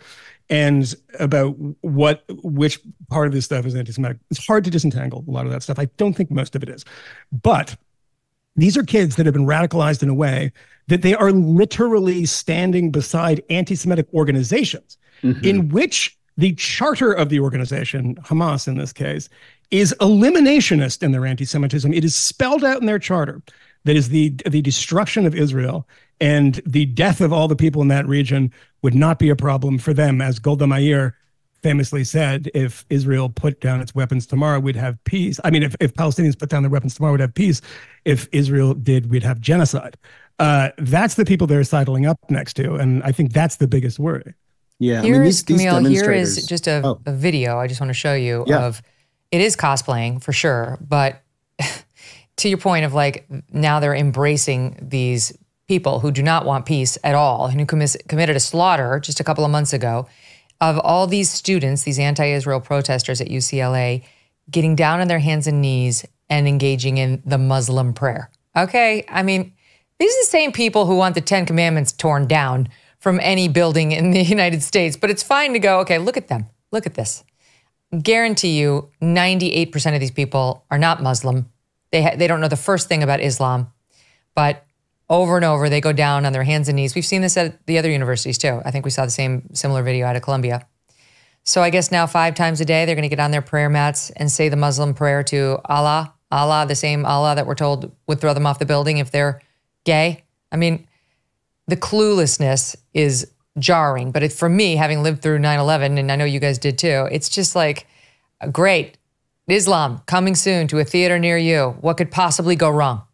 D: and about what which part of this stuff is anti-Semitic. It's hard to disentangle a lot of that stuff. I don't think most of it is. But these are kids that have been radicalized in a way that they are literally standing beside anti-Semitic organizations mm-hmm. in which the charter of the organization, Hamas in this case, is eliminationist in their anti-Semitism. It is spelled out in their charter that is the the destruction of Israel and the death of all the people in that region would not be a problem for them, as Golda Meir famously said, if Israel put down its weapons tomorrow, we'd have peace. I mean, if, if Palestinians put down their weapons tomorrow, we'd have peace. If Israel did, we'd have genocide. Uh, that's the people they're sidling up next to. And I think that's the biggest worry.
F: Yeah,
A: Here's
F: I mean, these, these
A: Kmele. Here
F: demonstrators.
A: is just a,
F: Oh.
A: a video. I just want to show you
F: Yeah.
A: of it is cosplaying for sure, but to your point of like now they're embracing these people who do not want peace at all and who commis- committed a slaughter just a couple of months ago of all these students, these anti-Israel protesters at UCLA, getting down on their hands and knees and engaging in the Muslim prayer. Okay, I mean, these are the same people who want the Ten Commandments torn down from any building in the United States, but it's fine to go, okay, look at them. Look at this. Guarantee you 98% of these people are not Muslim. They, ha- they don't know the first thing about Islam, but over and over they go down on their hands and knees. We've seen this at the other universities too. I think we saw the same similar video out of Columbia. So I guess now five times a day they're going to get on their prayer mats and say the Muslim prayer to Allah, Allah, the same Allah that we're told would throw them off the building if they're gay. I mean, the cluelessness is jarring. But it, for me, having lived through 9 11, and I know you guys did too, it's just like, great. Islam coming soon to a theater near you. What could possibly go wrong?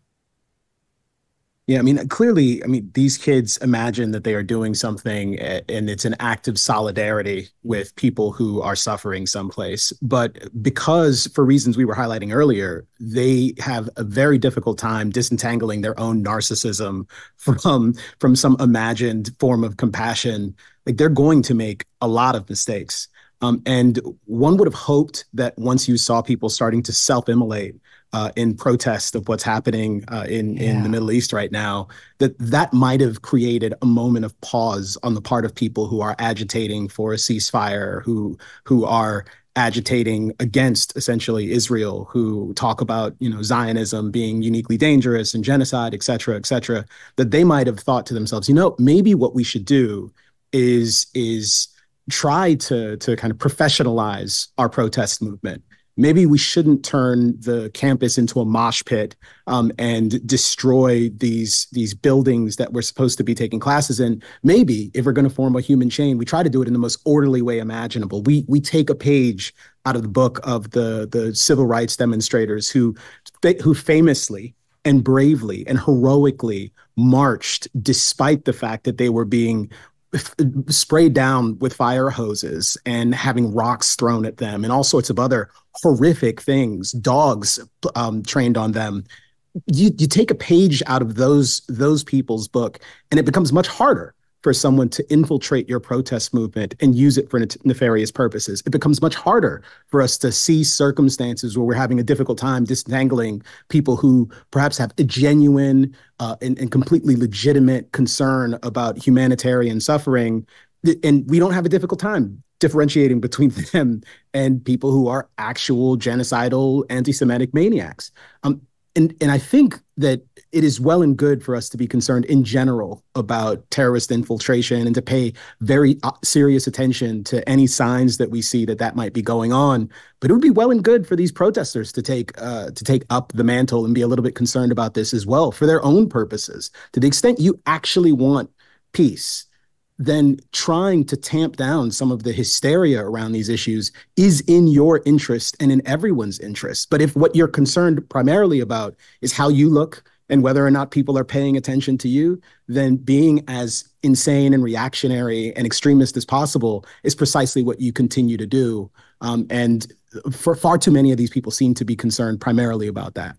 F: Yeah, I mean, clearly, I mean, these kids imagine that they are doing something and it's an act of solidarity with people who are suffering someplace. But because, for reasons we were highlighting earlier, they have a very difficult time disentangling their own narcissism from from some imagined form of compassion. Like they're going to make a lot of mistakes. Um, and one would have hoped that once you saw people starting to self-immolate uh, in protest of what's happening uh, in in the Middle East right now, that that might have created a moment of pause on the part of people who are agitating for a ceasefire, who who are agitating against essentially Israel, who talk about you know Zionism being uniquely dangerous and genocide, et cetera, et cetera. That they might have thought to themselves, you know, maybe what we should do is is try to to kind of professionalize our protest movement maybe we shouldn't turn the campus into a mosh pit um, and destroy these these buildings that we're supposed to be taking classes in. Maybe if we're going to form a human chain, we try to do it in the most orderly way imaginable. We we take a page out of the book of the the civil rights demonstrators who who famously and bravely and heroically marched despite the fact that they were being sprayed down with fire hoses and having rocks thrown at them and all sorts of other horrific things dogs um, trained on them. You, you take a page out of those those people's book and it becomes much harder for someone to infiltrate your protest movement and use it for nefarious purposes. It becomes much harder for us to see circumstances where we're having a difficult time disentangling people who perhaps have a genuine uh, and, and completely legitimate concern about humanitarian suffering. And we don't have a difficult time differentiating between them and people who are actual genocidal anti-Semitic maniacs. Um, and and I think that it is well and good for us to be concerned in general about terrorist infiltration and to pay very uh, serious attention to any signs that we see that that might be going on. But it would be well and good for these protesters to take uh, to take up the mantle and be a little bit concerned about this as well for their own purposes. To the extent you actually want peace, then trying to tamp down some of the hysteria around these issues is in your interest and in everyone's interest. But if what you're concerned primarily about is how you look and whether or not people are paying attention to you, then being as insane and reactionary and extremist as possible is precisely what you continue to do. Um, and for far too many of these people seem to be concerned primarily about that.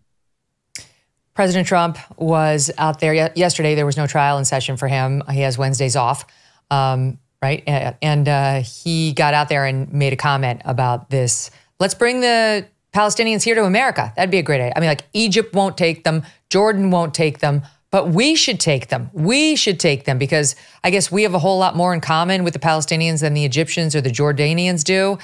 A: President Trump was out there yesterday. There was no trial in session for him. He has Wednesdays off, um, right? And uh, he got out there and made a comment about this. Let's bring the Palestinians here to America. That'd be a great idea. I mean, like Egypt won't take them, Jordan won't take them, but we should take them. We should take them because I guess we have a whole lot more in common with the Palestinians than the Egyptians or the Jordanians do.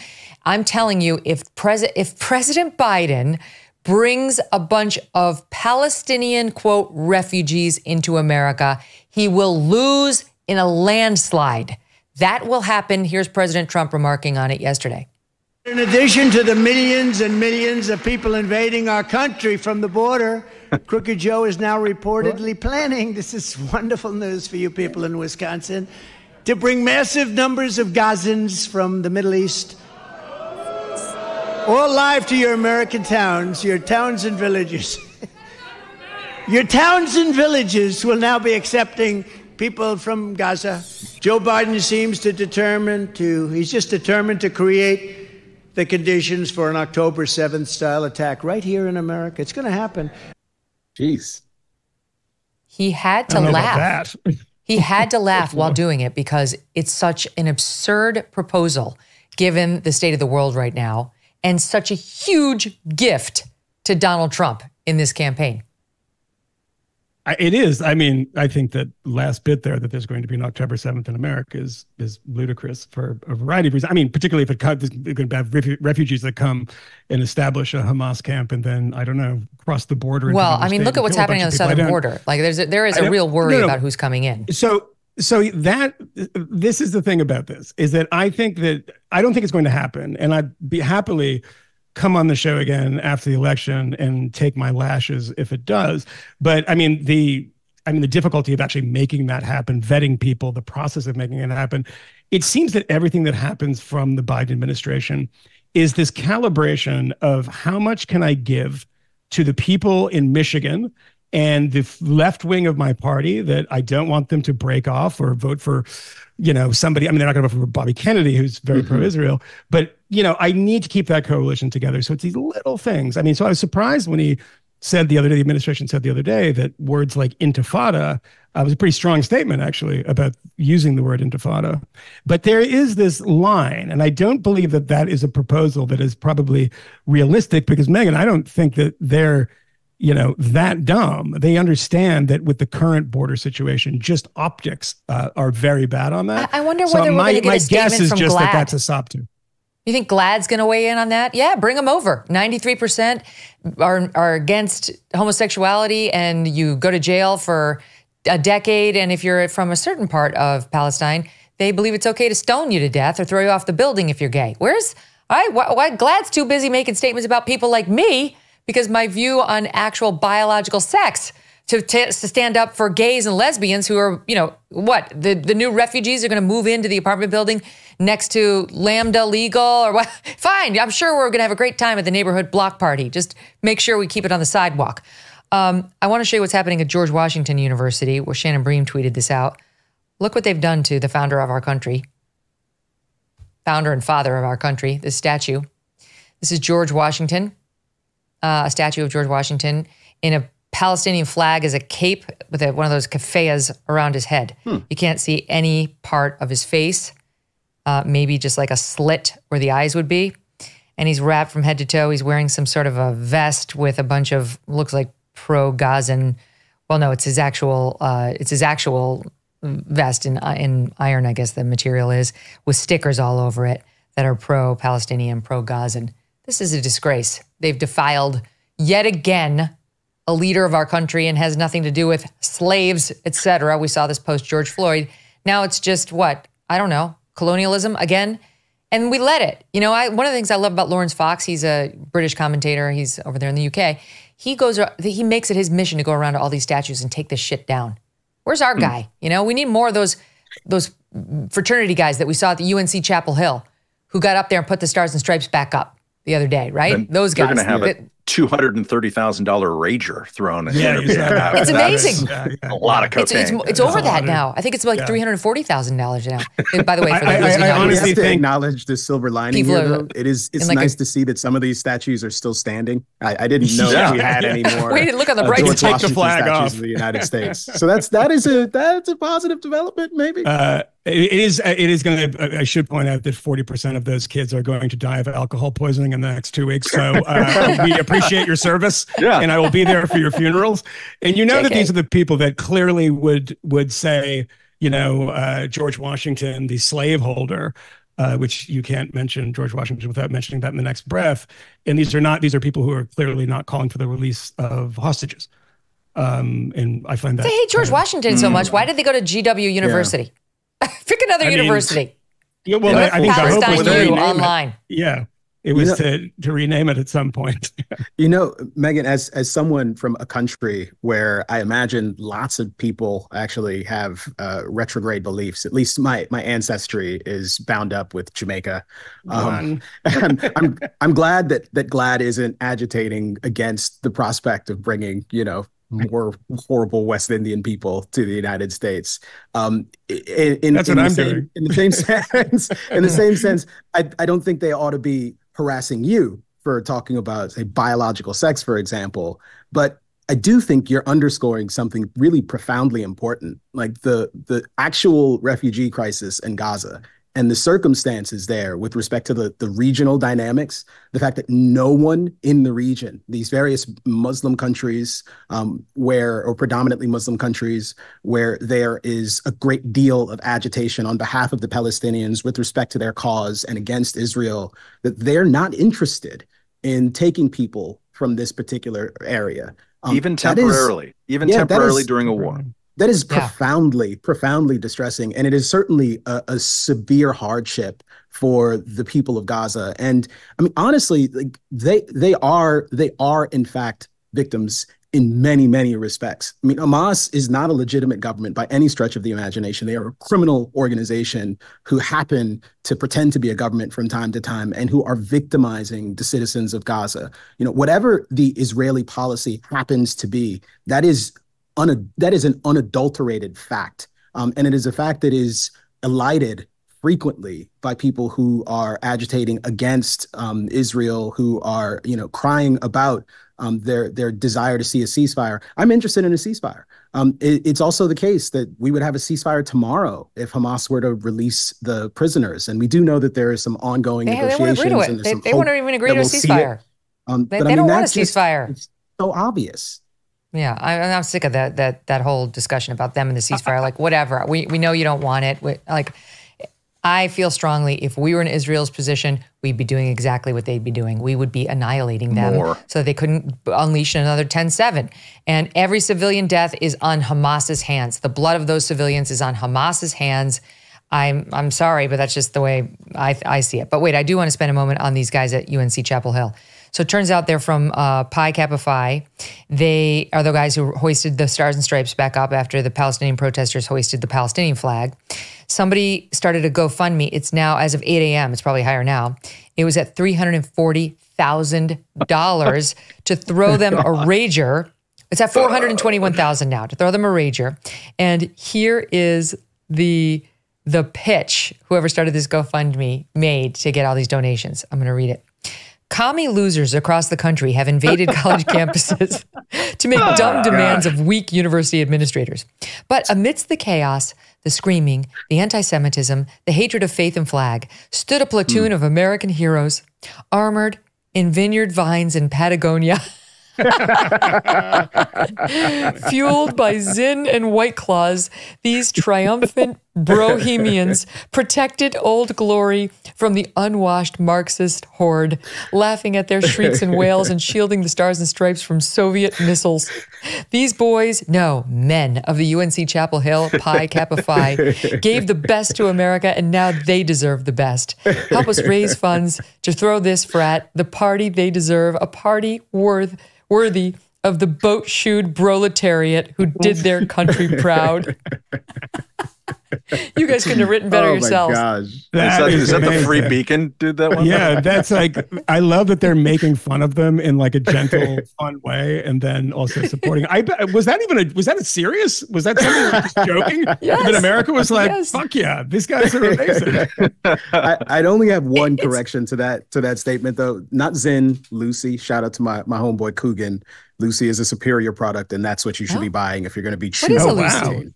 A: I'm telling you, if, Pres- if President Biden brings a bunch of Palestinian, quote, refugees into America, he will lose in a landslide. That will happen. Here's President Trump remarking on it yesterday.
M: In addition to the millions and millions of people invading our country from the border, Crooked Joe is now reportedly planning this is wonderful news for you people in Wisconsin to bring massive numbers of Gazans from the Middle East all live to your American towns, your towns and villages. your towns and villages will now be accepting people from Gaza Joe Biden seems to determine to he's just determined to create the conditions for an October 7th style attack right here in America. It's going to happen.
F: Jeez.
A: He had to laugh. he had to laugh while doing it because it's such an absurd proposal given the state of the world right now and such a huge gift to Donald Trump in this campaign.
D: It is. I mean, I think that last bit there that there's going to be an October 7th in America is is ludicrous for a variety of reasons. I mean, particularly if it comes, going to have refugees that come and establish a Hamas camp and then I don't know cross the border.
A: Well, I mean, look at what's happening on the southern border. Like, there's a, there is a real worry no, no. about who's coming in.
D: So so that this is the thing about this is that I think that I don't think it's going to happen, and I'd be happily come on the show again after the election and take my lashes if it does. But I mean, the I mean, the difficulty of actually making that happen, vetting people, the process of making it happen. It seems that everything that happens from the Biden administration is this calibration of how much can I give to the people in Michigan and the left wing of my party that I don't want them to break off or vote for, you know, somebody. I mean, they're not going to vote for Bobby Kennedy, who's very mm-hmm. pro-Israel, but you know, I need to keep that coalition together. So it's these little things. I mean, so I was surprised when he said the other day, the administration said the other day that words like intifada uh, was a pretty strong statement actually about using the word intifada. But there is this line, and I don't believe that that is a proposal that is probably realistic because Megyn, I don't think that they're you know that dumb they understand that with the current border situation just optics uh, are very bad on that
A: i, I wonder whether so we're my, get my guess is
D: just
A: GLAAD.
D: that that's a sop to
A: you think GLAAD's going to weigh in on that? Yeah, bring them over. 93% are, are against homosexuality, and you go to jail for a decade. And if you're from a certain part of Palestine, they believe it's okay to stone you to death or throw you off the building if you're gay. Where's, i why, why GLAAD's too busy making statements about people like me because my view on actual biological sex to, t- to stand up for gays and lesbians who are, you know, what? The, the new refugees are going to move into the apartment building next to Lambda Legal or what? Fine. I'm sure we're going to have a great time at the neighborhood block party. Just make sure we keep it on the sidewalk. Um, I want to show you what's happening at George Washington University, where Shannon Bream tweeted this out. Look what they've done to the founder of our country, founder and father of our country, this statue. This is George Washington uh, a statue of George Washington in a Palestinian flag as a cape with a, one of those keffiyehs around his head. Hmm. You can't see any part of his face, uh, maybe just like a slit where the eyes would be. And he's wrapped from head to toe. He's wearing some sort of a vest with a bunch of looks like pro Gazan. Well, no, it's his actual. Uh, it's his actual vest in in iron. I guess the material is with stickers all over it that are pro Palestinian, pro Gazan. This is a disgrace. They've defiled yet again a leader of our country and has nothing to do with slaves, etc. We saw this post George Floyd. Now it's just what? I don't know. Colonialism again. And we let it. You know, I, one of the things I love about Laurence Fox, he's a British commentator. He's over there in the UK. He goes, he makes it his mission to go around to all these statues and take this shit down. Where's our mm. guy? You know, we need more of those those fraternity guys that we saw at the UNC Chapel Hill, who got up there and put the stars and stripes back up the other day, right?
E: And
A: Those guys.
E: They're going to have a two hundred and thirty thousand dollar rager thrown. In
D: yeah,
A: exactly. it's amazing.
E: Yeah, yeah. A lot of cocaine.
A: It's, it's, it's over that now. I think it's like yeah. three hundred forty thousand dollars now. by the way, for
F: I, I, I, I honestly think acknowledge the silver lining here. Though. It is. It's like nice a, to see that some of these statues are still standing. I, I didn't know that we had any more.
A: we didn't look on the bright. Uh,
D: take the flag off.
F: Of the United States. So that's that is a that's a positive development, maybe.
D: Uh, it is. It is going to. I should point out that forty percent of those kids are going to die of alcohol poisoning in the next two weeks. So uh, we appreciate your service, yeah. and I will be there for your funerals. And you know JK. that these are the people that clearly would would say, you know, uh, George Washington, the slaveholder, uh, which you can't mention George Washington without mentioning that in the next breath. And these are not. These are people who are clearly not calling for the release of hostages. Um, and I find that
A: they hate George Washington so much. Why did they go to GW University? Yeah. Pick another I university. Mean,
D: yeah, well, I, I think
A: Palestine
D: the hope
A: was to online.
D: It. Yeah, it was you know, to to rename it at some point.
F: you know, Megyn, as as someone from a country where I imagine lots of people actually have uh, retrograde beliefs. At least my my ancestry is bound up with Jamaica. Um, I'm, I'm I'm glad that that GLAAD isn't agitating against the prospect of bringing you know more horrible West Indian people to the United States. Um, in, in,
D: That's
F: in
D: what
F: the
D: I'm
F: same,
D: doing.
F: In the same sense, in the same sense, I, I don't think they ought to be harassing you for talking about, say, biological sex, for example. But I do think you're underscoring something really profoundly important, like the the actual refugee crisis in Gaza and the circumstances there with respect to the, the regional dynamics, the fact that no one in the region, these various Muslim countries, um, where or predominantly Muslim countries, where there is a great deal of agitation on behalf of the Palestinians with respect to their cause and against Israel, that they're not interested in taking people from this particular area. Um,
E: even
F: that is-
E: temporarily, even
F: yeah,
E: temporarily
F: is-
E: during a war.
F: That is
A: Yeah.
F: profoundly, profoundly distressing. And it is certainly a, a severe hardship for the people of Gaza. And I mean, honestly, like they they are they are in fact victims in many, many respects. I mean, Hamas is not a legitimate government by any stretch of the imagination. They are a criminal organization who happen to pretend to be a government from time to time and who are victimizing the citizens of Gaza. You know, whatever the Israeli policy happens to be, that is un- that is an unadulterated fact. Um, and it is a fact that is elided frequently by people who are agitating against um, Israel, who are, you know, crying about um, their their desire to see a ceasefire. I'm interested in a ceasefire. Um, it- it's also the case that we would have a ceasefire tomorrow if Hamas were to release the prisoners, and we do know that there is some ongoing
A: They, they won't
F: negotiations.
A: agree to it. They, they won't even agree to a ceasefire.
F: Um,
A: They,
F: but I mean,
A: don't want a
F: just-
A: ceasefire.
F: It's so obvious.
A: Yeah, I, I'm sick of that that that whole discussion about them and the ceasefire. Like, whatever. We we know you don't want it. We, like, I feel strongly if we were in Israel's position, we'd be doing exactly what they'd be doing. We would be annihilating them
E: More.
A: so they couldn't unleash another 10-7. And every civilian death is on Hamas's hands. The blood of those civilians is on Hamas's hands. I'm I'm sorry, but that's just the way I I see it. But wait, I do want to spend a moment on these guys at UNC Chapel Hill. So it turns out they're from uh, Pi Kappa Phi. They are the guys who hoisted the Stars and Stripes back up after the Palestinian protesters hoisted the Palestinian flag. Somebody started a GoFundMe. It's now, as of 8 a.m., it's probably higher now. It was at $340,000 to throw them a rager. It's at 421,000 now to throw them a rager. And here is the the pitch whoever started this GoFundMe made to get all these donations. I'm going to read it. Commie losers across the country have invaded college campuses to make oh, dumb demands of weak university administrators. But amidst the chaos, the screaming, the anti Semitism, the hatred of faith and flag, stood a platoon hmm. of American heroes, armored in vineyard vines in Patagonia. Fueled by Zyn and White Claws, these triumphant Bohemians protected Old Glory from the unwashed Marxist horde, laughing at their shrieks and wails and shielding the stars and stripes from Soviet missiles. These boys, no, men of the UNC Chapel Hill Pi Kappa Phi, gave the best to America, and now they deserve the best. Help us raise funds to throw this frat the party they deserve, a party worth worthy of the boat shoed proletariat who did their country proud. You guys couldn't have written better
F: oh
A: yourselves.
F: my gosh.
E: Is that,
D: is
E: is that the Free. Beacon did that one?
D: Yeah, that's like I love that they're making fun of them in like a gentle, fun way, and then also supporting. I was that even a was that a serious? Was that something that was just joking?
A: Yes.
D: That America was like,
A: Yes.
D: fuck yeah, these guys are amazing.
F: I, I'd only have one correction to that to that statement though. Not Zyn, Lucy. Shout out to my my homeboy Coogan. Lucy is a superior product, and that's what you should be oh. buying if you're going to be
A: What
F: choosing.
A: is a
D: Oh,
A: Lucy?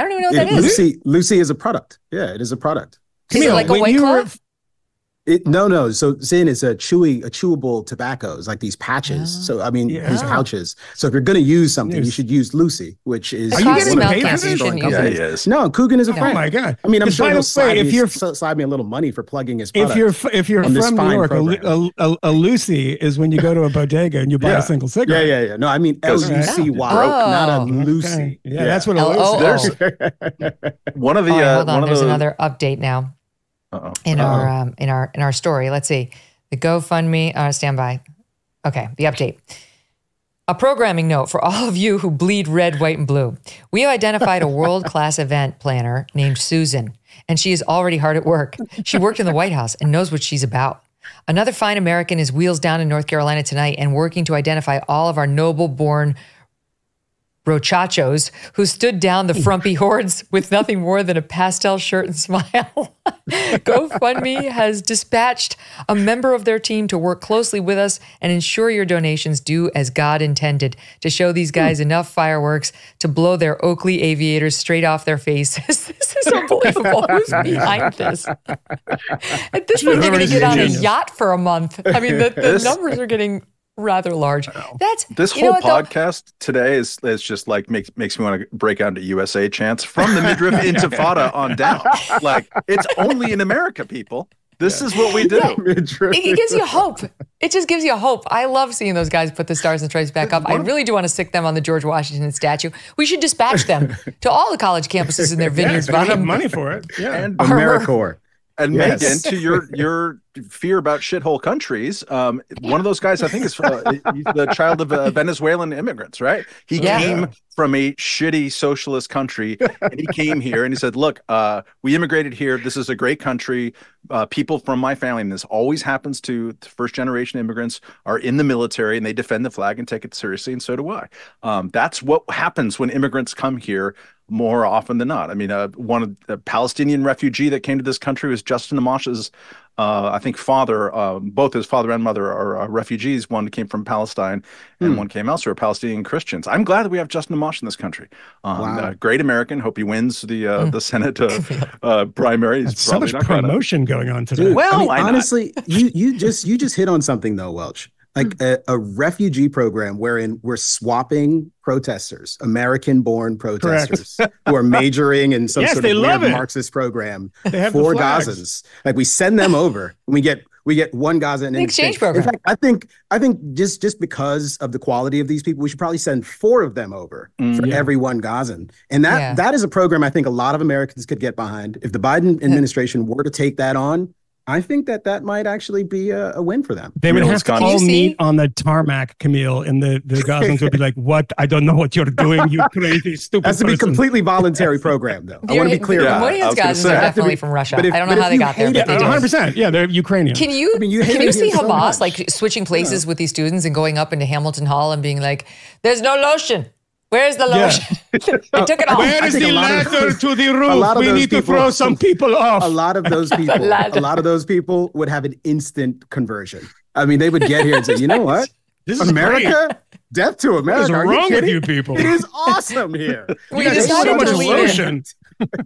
A: I don't even know what that is.
F: Lucy Lucy is a product. Yeah, it is a product.
A: Is it
D: Kmele,
A: like a White Claw?
D: were-
F: It no no. So Zyn is a chewy a chewable tobacco. It's like these patches.
A: Oh.
F: So I mean
D: Yeah.
F: these pouches. So if you're going to use something, you should use Lucy, which is
D: Are you getting paid for this?
F: growing
A: You shouldn't
E: Yeah,
F: companies.
E: he is.
F: No, Coogan is a
A: Yeah.
D: Oh
F: friend.
D: my god!
F: I mean, I'm
D: Because
F: sure
D: by
F: he'll
D: the way,
F: slide,
D: if
F: me,
D: you're
F: s- slide me a little money for plugging his product.
D: if you're if you're
F: on this
D: from New
F: fine
D: York, a, a, a, a Lucy is when you go to a bodega and you buy
E: Yeah.
D: a single cigarette.
F: yeah, yeah. Yeah. No, I mean L
E: Because-
F: U C Y,
A: Oh.
F: not a Lucy.
D: Okay. Yeah, that's what a
A: L-O-O.
D: Lucy.
E: There's one of the
A: All right,
E: uh,
A: hold on.
E: one of
A: There's
E: the
A: another update now
E: uh-oh.
A: in our um, in our in our story. Let's see. The GoFundMe. Uh, stand by. Okay, the update. A programming note for all of you who bleed red, white, and blue. We have identified a world class event planner named Susan, and she is already hard at work. She worked in the White House and knows what she's about. Another fine American is wheels down in North Carolina tonight and working to identify all of our noble born brochachos who stood down the frumpy hordes with nothing more than a pastel shirt and smile. GoFundMe has dispatched a member of their team to work closely with us and ensure your donations do as God intended to show these guys enough fireworks to blow their Oakley aviators straight off their faces. this is unbelievable. Who's behind this? At this point, they're going to get on a yacht for a month. I mean, the, the numbers are getting rather large. That's
E: This
A: you know
E: whole
A: what, though?
E: podcast today is is just like makes makes me want to break out into USA chants from the midriff intifada on down. Like it's only in America, people. This is what we do.
A: It, it gives you hope. It just gives you hope. I love seeing those guys put the stars and stripes back up. I really do want to stick them on the George Washington statue. We should dispatch them to all the college campuses in their vineyards.
D: Yeah, they don't have money for it. Yeah.
E: And
F: AmeriCorps.
E: And
F: Yes.
E: Megyn, to your your fear about shithole countries, um, one of those guys I think is uh, the child of uh, Venezuelan immigrants, right? He
A: Yeah.
E: came from a shitty socialist country, and he came here and he said, "Look, uh, we immigrated here. This is a great country. Uh, people from my family, and this always happens to first generation immigrants, are in the military and they defend the flag and take it seriously, and so do I. Um, that's what happens when immigrants come here." More often than not. I mean, uh, one of the Palestinian refugee that came to this country was Justin Amash's, uh, I think, father. Um, both his father and mother are uh, refugees. One came from Palestine, and
F: Hmm.
E: one came elsewhere. Palestinian Christians. I'm glad that we have Justin Amash in this country. Um,
F: Wow.
E: uh, great American. Hope he wins the uh, the Senate uh, uh, primary. He's
D: so much
E: not gonna.
D: promotion going on today.
F: Dude,
E: Well,
F: I mean, honestly, you you just you just hit on something though, Welch. Like
E: Hmm.
F: a, a refugee program wherein we're swapping protesters, American-born protesters who are majoring in some
D: Yes,
F: sort
D: they
F: of
D: love
F: weird
D: it.
F: Marxist program
D: They have the
F: for. Gazans. Like we send them over, and we get we get one Gazan in
A: exchange
F: exchange.
A: program.
F: In fact, I think I think just just because of the quality of these people, we should probably send four of them over
E: Mm,
F: for
D: yeah.
F: every one Gazan. And that
A: Yeah.
F: that is a program I think a lot of Americans could get behind. If the Biden administration were to take that on, I think that that might actually be a, a win for them.
D: They would
E: Real
D: have to all
A: Can you see-
D: meet on the tarmac, Kmele, and the, the Gazans would be like, What? I don't know what you're doing, you crazy, stupid.
F: Has to be a completely voluntary program, though. I want to be clear.
E: Yeah,
F: about
E: I
F: that.
A: Vermonians
E: was gonna
A: guys
E: say.
A: are definitely
F: be-
A: from Russia.
F: if-
A: I don't know how they got there, but they
D: Yeah, 100%. Yeah, they're Ukrainian.
A: Can you,
F: mean, you
A: can you see
F: here so
A: Hamas like switching places with these students and going up into Hamilton Hall and being like, "There's no lotion. Where's the
D: Yeah.
A: lotion? I took it off."
D: Where
F: I
D: is
F: think
D: the
F: a of
D: ladder
F: those-
D: to the roof? We
F: those
D: need to throw some people off.
F: a lot of those people,
A: Ladder.
F: a lot of those people would have an instant conversion. I mean, they would get here and say, "You know what?
D: This is
F: America, death to
D: What
F: America.
D: is
F: Are
D: wrong with
F: kidding?
D: you people?
F: It is awesome here.
A: We
F: Yeah, they
A: decided to
F: so much
A: lean in.
D: lotion.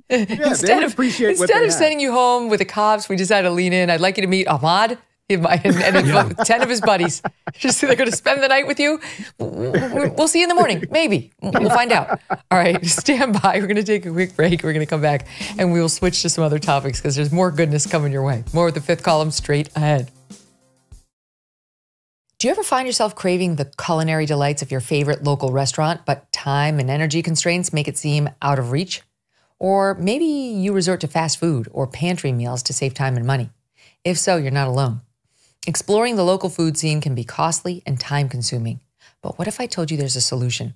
F: Yeah,
A: instead of instead of sending you home with the cops, we decided to lean in. I'd like you to meet Ahmad and, and then ten of his buddies. Just they're going to spend the night with you. We'll see you in the morning, maybe. We'll find out. All right, stand by. We're going to take a quick break. We're going to come back and we will switch to some other topics because there's more goodness coming your way. More with the fifth column straight ahead. Do you ever find yourself craving the culinary delights of your favorite local restaurant, but time and energy constraints make it seem out of reach? Or maybe you resort to fast food or pantry meals to save time and money. If so, you're not alone. Exploring the local food scene can be costly and time consuming. But what if I told you there's a solution?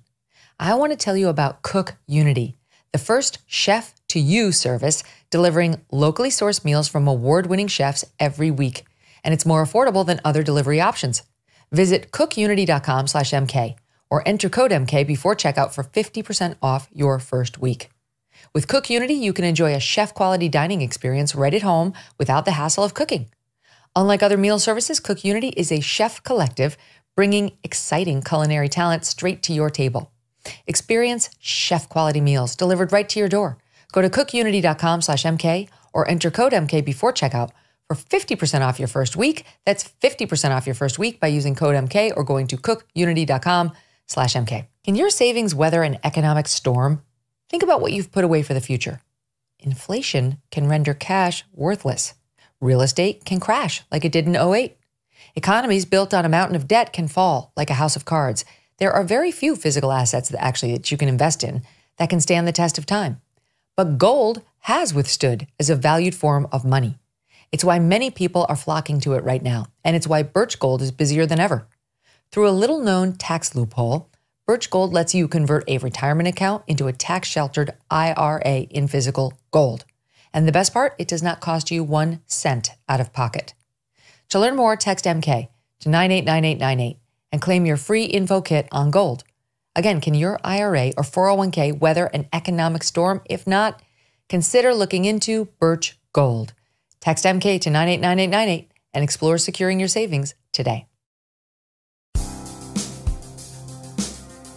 A: I want to tell you about Cook Unity, the first chef to you service delivering locally sourced meals from award winning chefs every week. And it's more affordable than other delivery options. Visit cookunity.com slash MK or enter code MK before checkout for 50% off your first week. With Cook Unity, you can enjoy a chef quality dining experience right at home without the hassle of cooking. Unlike other meal services, Cook Unity is a chef collective bringing exciting culinary talent straight to your table. Experience chef quality meals delivered right to your door. Go to cookunity.com slash MK or enter code MK before checkout for 50% off your first week. That's 50% off your first week by using code MK or going to cookunity.com slash MK. Can your savings weather an economic storm? Think about what you've put away for the future. Inflation can render cash worthless. Real estate can crash like it did in 08. Economies built on a mountain of debt can fall like a house of cards. There are very few physical assets that actually that you can invest in that can stand the test of time. But gold has withstood as a valued form of money. It's why many people are flocking to it right now, and it's why Birch Gold is busier than ever. Through a little known tax loophole, Birch Gold lets you convert a retirement account into a tax sheltered IRA in physical gold. And the best part, it does not cost you one cent out of pocket. To learn more, text MK to 989898 and claim your free info kit on gold. Again, can your IRA or 401k weather an economic storm? If not, consider looking into Birch Gold. Text MK to 989898 and explore securing your savings today.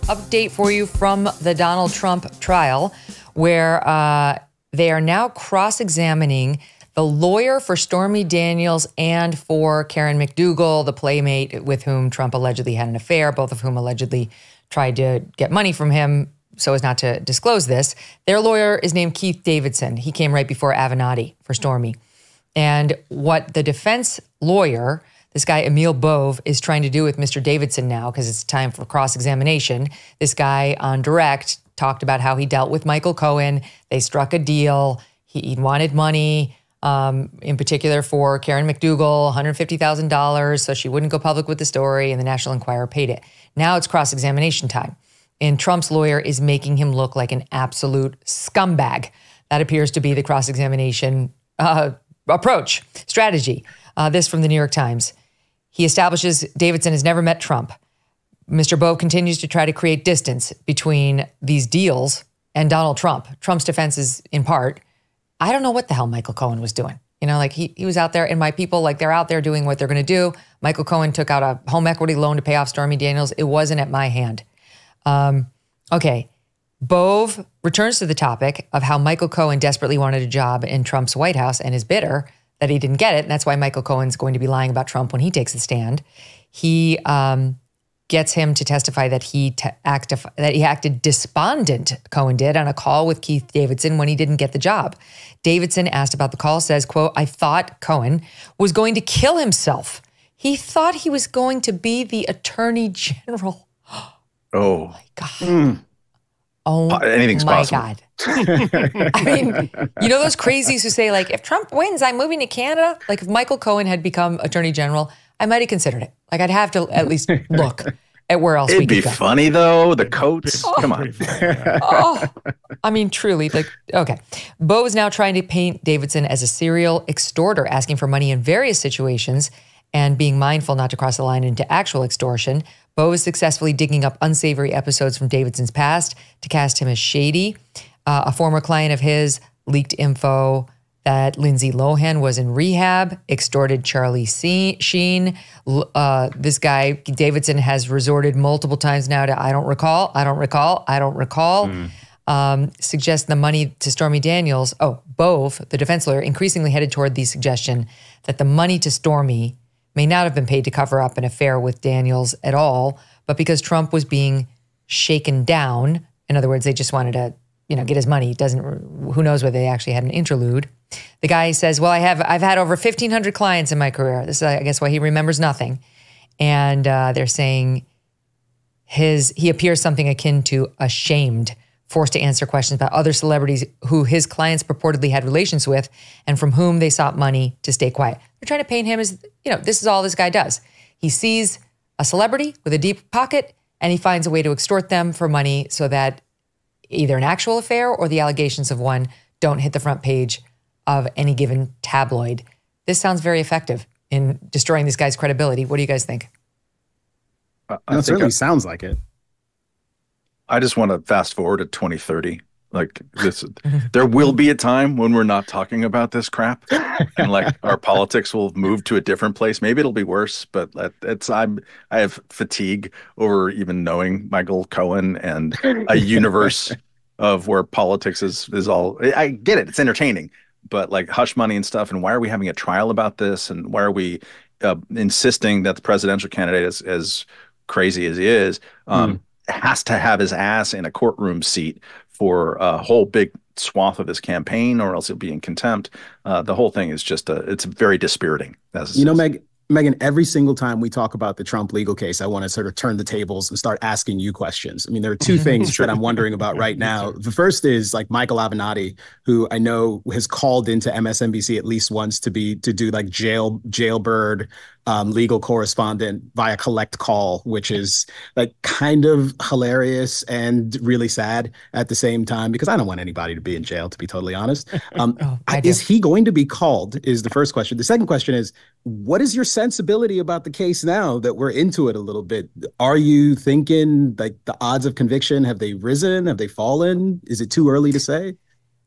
A: Update for you from the Donald Trump trial, where uh, they are now cross examining the lawyer for Stormy Daniels and for Karen McDougal, the playmate with whom Trump allegedly had an affair, both of whom allegedly tried to get money from him so as not to disclose this. Their lawyer is named Keith Davidson. He came right before Avenatti for Stormy. And what the defense lawyer, this guy Emil Bove, is trying to do with Mr. Davidson now, because it's time for cross examination, this guy on direct talked about how he dealt with Michael Cohen. They struck a deal. He, wanted money um, in particular for Karen McDougal, $150,000, so she wouldn't go public with the story, and the National Enquirer paid it. Now it's cross examination time, and Trump's lawyer is making him look like an absolute scumbag. That appears to be the cross examination uh, approach, strategy. Uh, this from the New York Times. He establishes Davidson has never met Trump. Mr. Bove continues to try to create distance between these deals and Donald Trump. Trump's defense is in part I don't know what the hell Michael Cohen was doing. You know, like he, he was out there, and my people, like they're out there doing what they're going to do. Michael Cohen took out a home equity loan to pay off Stormy Daniels. It wasn't at my hand. Um, okay. Bove returns to the topic of how Michael Cohen desperately wanted a job in Trump's White House and is bitter that he didn't get it. And that's why Michael Cohen's going to be lying about Trump when he takes the stand. He um, gets him to testify that he te- actif- that he acted despondent Cohen did on a call with Keith Davidson when he didn't get the job. Davidson asked about the call says quote I thought Cohen was going to kill himself. He thought he was going to be the attorney general.
E: Oh.
A: oh, my god. Hmm. Oh,
E: anything's
A: my
E: possible.
A: god. I mean, you know those crazies who say like if Trump wins I'm moving to Canada? Like if Michael Cohen had become attorney general, I might have considered it. Like I'd have to at least look at where else we
E: It'd
A: could
E: be
A: go.
E: funny though. The coats. Come on.
A: oh, I mean, truly, like, okay. Bo is now trying to paint Davidson as a serial extorter, asking for money in various situations and being mindful not to cross the line into actual extortion. Bo is successfully digging up unsavory episodes from Davidson's past to cast him as shady. Uh, a former client of his leaked info that Lindsay Lohan was in rehab, extorted Charlie Sheen. Uh, this guy, Davidson, has resorted multiple times now to I don't recall, I don't recall, I don't recall. Um, suggests the money to Stormy Daniels. Oh, Bove, the defense lawyer, increasingly headed toward the suggestion that the money to Stormy may not have been paid to cover up an affair with Daniels at all, but because Trump was being shaken down. In other words, they just wanted to, you know, get his money. Doesn't who knows whether they actually had an interlude. The guy says, "Well, I have I've had over fifteen hundred clients in my career. This is, I guess, why he remembers nothing." And uh, they're saying his he appears something akin to ashamed, forced to answer questions about other celebrities who his clients purportedly had relations with and from whom they sought money to stay quiet. They're trying to paint him as, you know, this is all this guy does. He sees a celebrity with a deep pocket and he finds a way to extort them for money so that either an actual affair or the allegations of one don't hit the front page of any given tabloid. This sounds very effective in destroying this guy's credibility. What do you guys think?
E: I
F: No, it
E: think
F: certainly
E: I-
F: sounds like it.
E: I just want to fast forward to 2030. Like this, there will be a time when we're not talking about this crap, and like our politics will move to a different place. Maybe it'll be worse, but it's I'm I have fatigue over even knowing Michael Cohen and a universe of where politics is is all. I get it; it's entertaining, but like hush money and stuff. And why are we having a trial about this? And why are we uh, insisting that the presidential candidate is as crazy as he is? Um, has to have his ass in a courtroom seat for a whole big swath of his campaign, or else he'll be in contempt. Uh, the whole thing is just a, it's very dispiriting. As
F: You know, Meg, Megyn, every single time we talk about the Trump legal case, I want to sort of turn the tables and start asking you questions. I mean, there are two things that I'm wondering about right now. The first is like Michael Avenatti, who I know has called into MSNBC at least once to be to do like jail jailbird um, legal correspondent via collect call, which is like kind of hilarious and really sad at the same time because I don't want anybody to be in jail, to be totally honest. Um,
A: I
F: is he going to be called? Is the first question. The second question is, what is your sensibility about the case now that we're into it a little bit? Are you thinking like the odds of conviction have they risen? Have they fallen? Is it too early to say?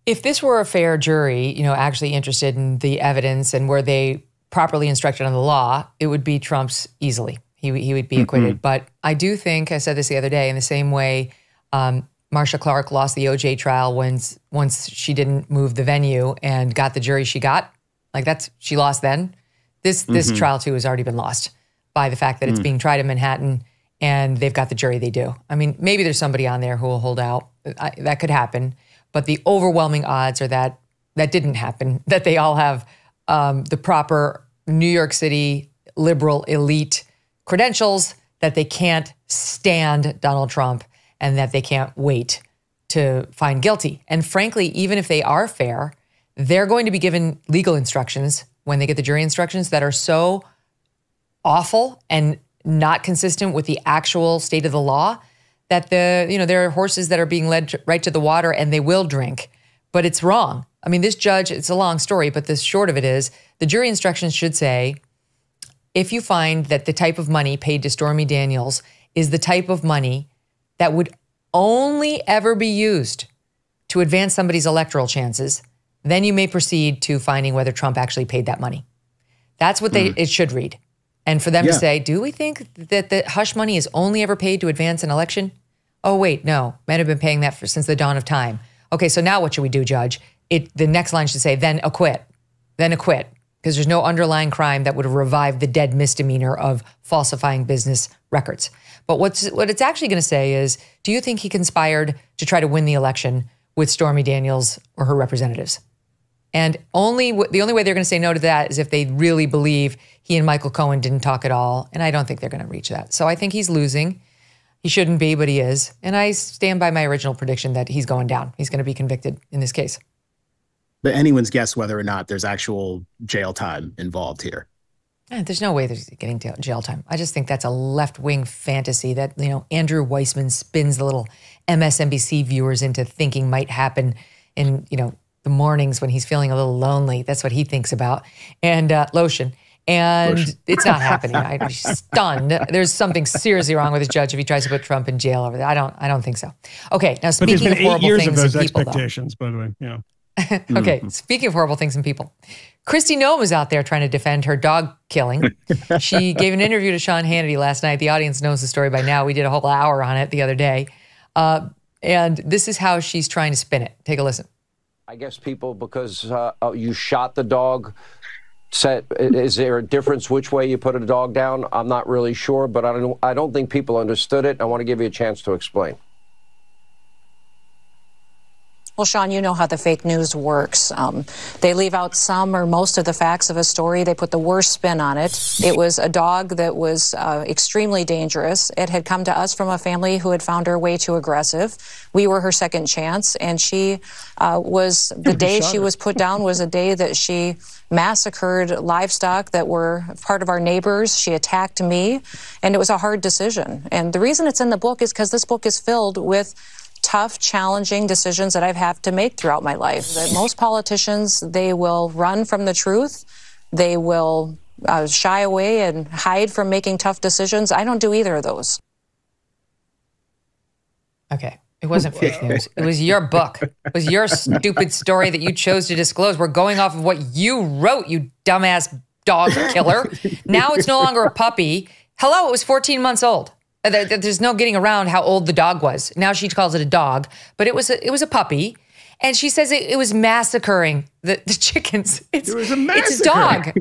A: If this were a fair jury, you know, actually interested in the evidence and were they properly instructed on the law, it would be Trump's easily. He, he would be acquitted. Mm-hmm. But I do think, I said this the other day, in the same way um, Marcia Clark lost the OJ trial once once she didn't move the venue and got the jury she got. Like that's she lost then. This this mm-hmm. trial too has already been lost by the fact that it's mm. being tried in Manhattan and they've got the jury they do. I mean, maybe there's somebody on there who will hold out. I, that could happen, but the overwhelming odds are that that didn't happen. That they all have um, the proper New York City liberal elite credentials. That they can't stand Donald Trump and that they can't wait to find guilty. And frankly, even if they are fair, they're going to be given legal instructions when they get the jury instructions that are so awful and not consistent with the actual state of the law that the you know there are horses that are being led to, right to the water and they will drink but it's wrong i mean this judge it's a long story but the short of it is the jury instructions should say if you find that the type of money paid to stormy daniels is the type of money that would only ever be used to advance somebody's electoral chances, then you may proceed to finding whether Trump actually paid that money. That's what they mm. it should read. And for them yeah. to say, do we think that the hush money is only ever paid to advance an election? Oh wait, no. Men have been paying that for, since the dawn of time. Okay, so now what should we do, Judge? It the next line should say, then acquit. Then acquit. Because there's no underlying crime that would have revived the dead misdemeanor of falsifying business records. But what's what it's actually going to say is, do you think he conspired to try to win the election with Stormy Daniels or her representatives? And only the only way they're going to say no to that is if they really believe he and Michael Cohen didn't talk at all. And I don't think they're going to reach that. So I think he's losing. He shouldn't be, but he is. And I stand by my original prediction that he's going down. He's going to be convicted in this case.
F: But anyone's guess whether or not there's actual jail time involved here.
A: There's no way there's getting jail time. I just think that's a left wing fantasy that you know Andrew Weissmann spins the little MSNBC viewers into thinking might happen in you know the mornings when he's feeling a little lonely. That's what he thinks about. And uh, lotion. And lotion. it's not happening. I'm stunned. There's something seriously wrong with the judge if he tries to put Trump in jail over there. I don't. I don't think so. Okay, now speaking of horrible things of those people,
D: expectations,
A: though,
D: by the way, yeah.
A: okay, mm-hmm. speaking of horrible things and people, Kristi Noem was out there trying to defend her dog killing. she gave an interview to Sean Hannity last night. The audience knows the story by now. We did a whole hour on it the other day. Uh, and this is how she's trying to spin it. Take a listen.
N: I guess people, because uh, oh, you shot the dog, said, is there a difference which way you put a dog down? I'm not really sure, but I don't, I don't think people understood it. I want to give you a chance to explain.
O: Well, Sean, you know how the fake news works. Um, they leave out some or most of the facts of a story. They put the worst spin on it. It was a dog that was uh, extremely dangerous. It had come to us from a family who had found her way too aggressive. We were her second chance, and she uh, was the day she was put down was a day that she massacred livestock that were part of our neighbors. She attacked me, and it was a hard decision. And the reason it's in the book is because this book is filled with tough, challenging decisions that I've had to make throughout my life. That most politicians, they will run from the truth. They will uh, shy away and hide from making tough decisions. I don't do either of those.
A: Okay. It wasn't fake news. It was your book. It was your stupid story that you chose to disclose. We're going off of what you wrote, you dumbass dog killer. Now it's no longer a puppy. Hello, it was 14 months old. Uh, there's no getting around how old the dog was. Now she calls it a dog, but it was a, it was a puppy, and she says it, it was massacring the, the chickens. It's,
D: it was a massacre.
A: It's a dog.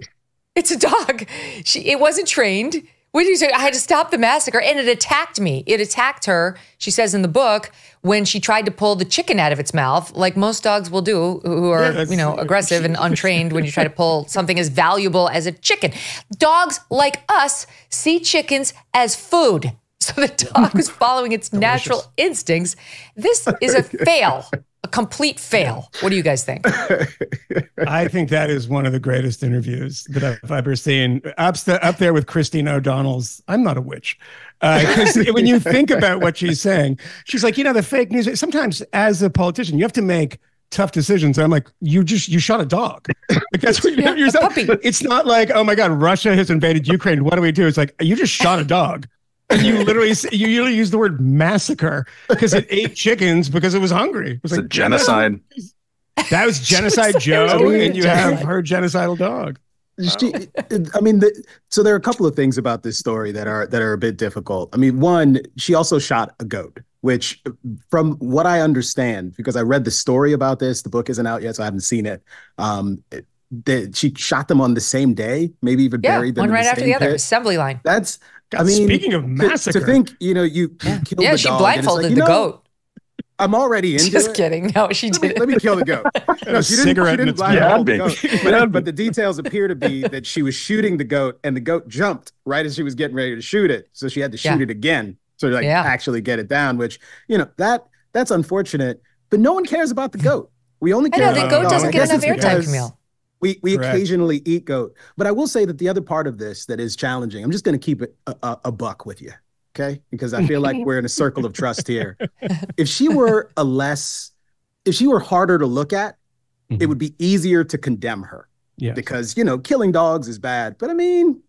A: It's a dog. She, it wasn't trained. What do you say? I had to stop the massacre, and it attacked me. It attacked her. She says in the book when she tried to pull the chicken out of its mouth, like most dogs will do, who are yeah, you know aggressive and untrained. when you try to pull something as valuable as a chicken, dogs like us see chickens as food. So the dog was following its natural instincts. This is a fail, a complete fail. What do you guys think?
D: I think that is one of the greatest interviews that I've ever seen. Up, up there with Christine O'Donnell's I'm Not a Witch. Because uh, when you think about what she's saying, she's like, you know, the fake news, sometimes as a politician, you have to make tough decisions. I'm like, you just you shot a dog. Like that's what you
A: Yeah,
D: you're
A: a
D: saying.
A: puppy.
D: It's not like, oh my god, Russia has invaded Ukraine. What do we do? It's like you just shot a dog. And you literally you usually use the word massacre because it ate chickens because it was hungry. It was
E: It's a genocide.
D: That was genocide, Joe, and you have
F: genocide.
D: her genocidal dog.
F: She, I mean, the, so there are a couple of things about this story that are that are a bit difficult. I mean, one, she also shot a goat, which, from what I understand, because I read the story about this, the book isn't out yet, so I haven't seen it. Um, it- that she shot them on the same day, maybe even
A: Yeah,
F: buried them
A: one
F: in
A: right
F: the
A: after
F: same
A: the other.
F: pit.
A: Assembly line.
F: That's, I mean,
D: speaking of
F: to-
D: massacre.
F: to, think, you know, you, you killed
A: Yeah,
F: the
A: she
F: dog, and it's like,
A: blindfolded
F: you
A: the
F: know,
A: goat.
F: I'm already into
A: Just
F: it.
A: kidding. No, she
F: Let me,
A: did.
F: let me kill the goat. No, she didn't,
D: cigarette
F: she
D: in
F: didn't
D: its
F: blindfold the goat. But, but the details appear to be that she was shooting the goat and the goat jumped right as she was getting ready to shoot it. So she had to shoot
A: Yeah.
F: it again to like
A: Yeah.
F: actually get it down, which, you know, that that's unfortunate. But no one cares about the goat. We only
A: I
F: care
A: know the goat
F: dog.
A: doesn't
F: I
A: get
F: guess
A: enough
F: it's
A: airtime,
F: because
A: Kmele.
F: We we
D: Correct.
F: occasionally eat goat. But I will say that the other part of this that is challenging, I'm just going to keep it a, a, a buck with you. Okay. Because I feel like we're in a circle of trust here. If she were a less, if she were harder to look at, it
D: Mhm.
F: would be easier to condemn her
D: Yes.
F: because, you know, killing dogs is bad. But I mean,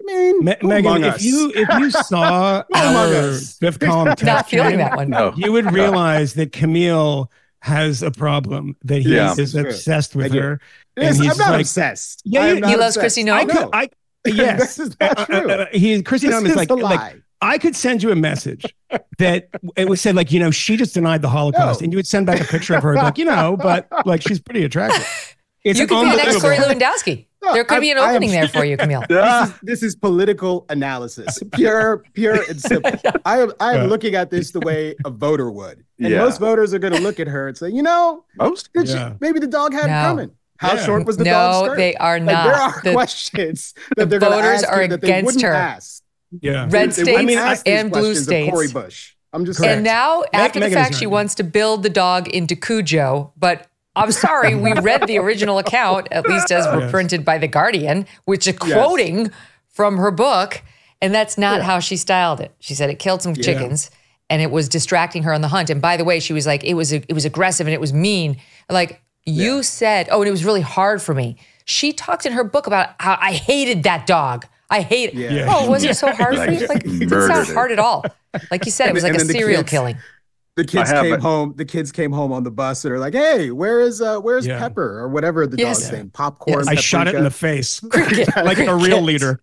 F: I mean,
D: Me-
F: Megyn,
D: if
F: us?
D: you if you saw our
F: us?
D: fifth column
A: Not feeling that one.
E: No.
D: you would realize that Kmele has a problem that he
E: Yeah.
D: is obsessed with her.
F: Yes,
D: and
F: I'm
D: he's
F: not
D: like-
F: obsessed.
D: Yeah,
F: I am
D: you-
F: not
A: he loves
F: obsessed.
A: Chrissy
D: I could, I yes,
F: this is not
D: Uh,
F: true.
D: uh, uh, he Chrissy Noem is
F: is
D: like like. I could send you a message that it was said like you know she just denied the Holocaust,
F: No.
D: and you would send back a picture of her like you know, but like she's pretty attractive. It's
A: you could be next Corey. Lewandowski.
F: No,
A: There could be an
F: I- I am-
A: opening there for you, Kmele.
F: this is, this is political analysis, pure, pure and simple. I am I am
D: Yeah.
F: looking at this the way a voter would, and
E: Yeah.
F: most voters are going to look at her and say, you know,
E: Most?
F: did she-
D: Yeah.
F: maybe the dog had
A: No.
F: it coming. How
D: Yeah.
F: short was the
A: No,
F: dog's skirt?
A: they are
F: Like, there are
A: The-
F: questions
A: the
F: that they're going to
A: voters
F: ask
A: are
F: that they
A: against
F: wouldn't
A: her.
F: ask.
D: Yeah,
A: Red
F: They wouldn't
A: states
F: ask these
A: and blue states.
F: Cory Bush. I'm just
D: Correct.
A: And now, after the
D: Megyn is
A: fact, she wants to build the dog into Cujo. But I'm sorry, we read the original account, at least as oh,
D: Yes.
A: reprinted by The Guardian, which is quoting from her book. And that's not how she styled it. She said it killed some
D: Yeah.
A: chickens and it was distracting her on the hunt. And by the way, she was like, it was it was aggressive and it was mean. Like you said, oh, and it was really hard for me. She talked in her book about how I hated that dog. I hate it.
F: Yeah.
A: Oh, was it so hard for you? Like, it's
E: murdered
A: not
E: it.
A: hard at all. Like you said, it was like
F: And
A: a serial
F: kids-
A: killing.
F: The kids
E: have
F: came
E: it.
F: home. The kids came home on the bus and are like, "Hey, where is uh, where's
D: Yeah.
F: Pepper or whatever the
A: Yes.
F: dog's
A: Yeah.
F: name? Popcorn."
D: I shot it in the face
A: Cricket.
D: like a real leader.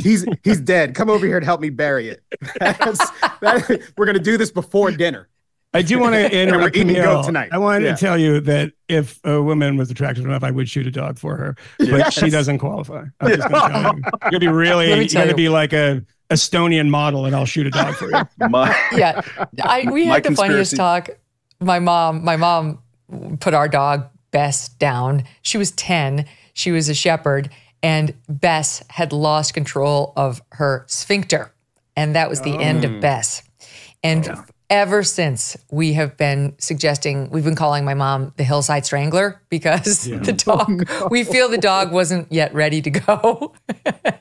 F: he's he's dead. Come over here and help me bury it. That, we're gonna do this before dinner.
D: I do want to
F: we're
D: interrupt
F: eating goat tonight.
D: I wanted
F: Yeah.
D: to tell you that if a woman was attractive enough, I would shoot a dog for her, but she doesn't qualify. I'm just gonna tell you. You're gonna be really,
A: Let
D: you're gonna
A: you.
D: be like a Estonian model, and I'll shoot a dog for you.
E: My,
A: yeah, I, we had the funniest talk. My mom, my mom put our dog Bess down. She was ten. She was a shepherd, and Bess had lost control of her sphincter, and that was the end of mm. Bess. And ever since, we have been suggesting we've been calling my mom the hillside strangler because the dog. Oh, we feel the dog wasn't yet ready to go.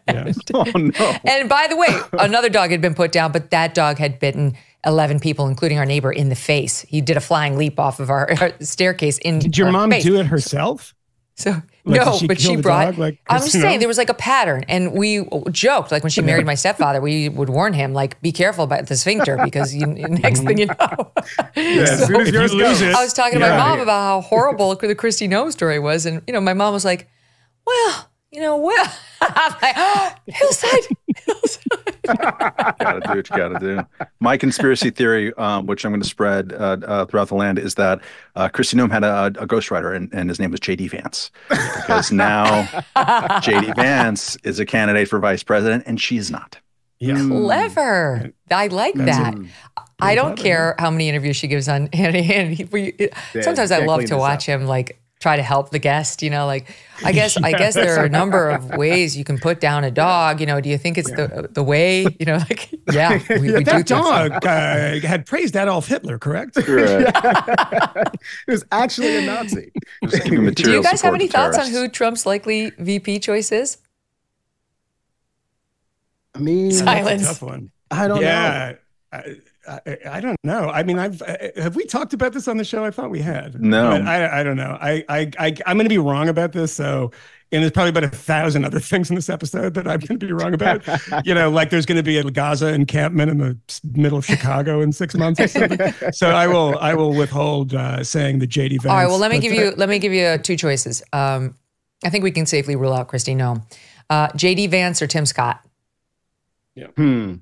D: Yeah.
E: oh no.
A: And by the way, another dog had been put down, but that dog had bitten 11 people, including our neighbor, in the face. He did a flying leap off of our, our staircase in
D: Did your mom
A: face.
D: do it herself?
A: So
D: Like,
A: no,
D: she
A: but she brought.
D: like
A: I'm just
D: Christina?
A: saying there was like a pattern, and we joked like when she married my stepfather, we would warn him like, "Be careful about the sphincter because you, next thing you know."
F: as soon as
D: you lose it-
A: I was talking to
D: Yeah.
A: my mom about how horrible the Kristi Noem story was, and you know, my mom was like, "Well, you know, well," I'm like, oh, "Hillside,
E: gotta do what you gotta do. My conspiracy theory, um, which I'm going to spread uh, uh, throughout the land, is that uh, Kristi Noem had a, a ghostwriter, and, and his name was JD Vance, because now JD Vance is a candidate for vice president, and she's not.
D: Yeah.
A: clever. I like that. I don't care how many interviews she gives on Hannity Hannity. We- Sometimes I love to
F: this
A: watch him like try to help the guest. You know, like I guess I guess there are a number of ways you can put down a dog. You know, do you think it's the the way? You know, like yeah, we, we do
D: That
A: think so.
D: dog uh, had praised Adolf Hitler, correct?
F: it was actually a Nazi.
E: It was giving
A: Do
E: material
A: you guys have
E: support
A: any
E: to
A: thoughts on who Trump's likely VP choice is?
F: I mean,
A: Silence.
D: That's a tough one.
F: I don't know.
D: yeah. I, I, I don't know. I mean, I've uh, have we talked about this on the show? I thought we had.
E: No.
D: But I, I don't know. I, I, I I'm going to be wrong about this. So, and there's probably about a thousand other things in this episode that I'm going to be wrong about. you know, like there's going to be a Gaza encampment in the middle of Chicago in six months or something. so I will, I will withhold uh, saying the JD. Vance,
A: All right. Well, let me give
D: uh,
A: you let me give you uh, two choices. Um, I think we can safely rule out Kristi. No, uh, JD Vance or Tim Scott. Yeah.
F: Hmm.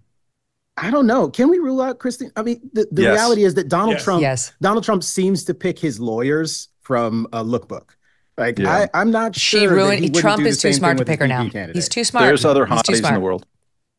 F: I don't know. Can we rule out Christine? I mean, the, the
A: Yes.
F: reality is that Donald
A: Yes.
F: Trump,
A: Yes.
F: Donald Trump seems to pick his lawyers from a lookbook. Like
E: Yeah.
F: I, I'm not
A: She
F: sure. that
A: ruined.
F: he
A: Trump
F: do
A: is too smart to pick her now.
F: candidate.
A: He's too smart.
E: There's other
A: He's
E: hotties in the world.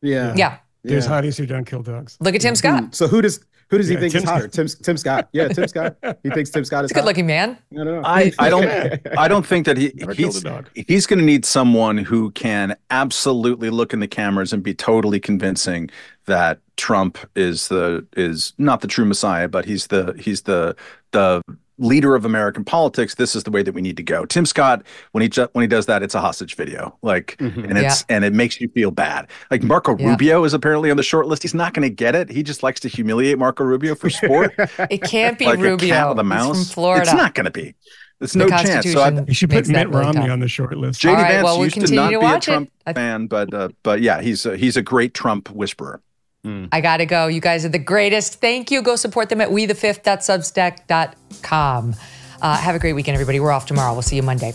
F: Yeah.
A: Yeah.
D: There's
F: Yeah.
D: hotties who don't kill dogs.
A: Look at Tim Scott.
F: So who does who does he
D: Yeah,
F: think
D: Tim
F: is hotter? Tim Tim Scott. Yeah, Tim Scott. He thinks Tim Scott is
A: a good looking man.
F: I don't.
E: I, I don't I don't think that he
D: Never killed
E: he's,
D: dog.
E: he's going to need someone who can absolutely look in the cameras and be totally convincing that Trump is the is not the true messiah, but he's the he's the the leader of American politics. This is the way that we need to go. Tim Scott, when he ju- when he does that, it's a hostage video, like, and it's and it makes you feel bad. Like Marco
A: Yeah.
E: Rubio is apparently on the short list. He's not going to get it. He just likes to humiliate Marco Rubio for sport.
A: It can't be
E: like a
A: Rubio.
E: cat with a
A: He's
E: mouse.
A: from Florida.
E: It's not going to be. There's
A: The
E: no chance. So I,
D: You should put Mitt Romney on the short list.
E: JD
A: All right,
E: Vance
A: well, we
E: used to
A: continue
E: not
A: to
E: be a
A: watch it.
E: Trump fan, but uh, but yeah, he's a, he's a great Trump whisperer.
A: I got to go. You guys are the greatest. Thank you. Go support them at wethefifth.substack.com. Uh, have a great weekend, everybody. We're off tomorrow. We'll see you Monday.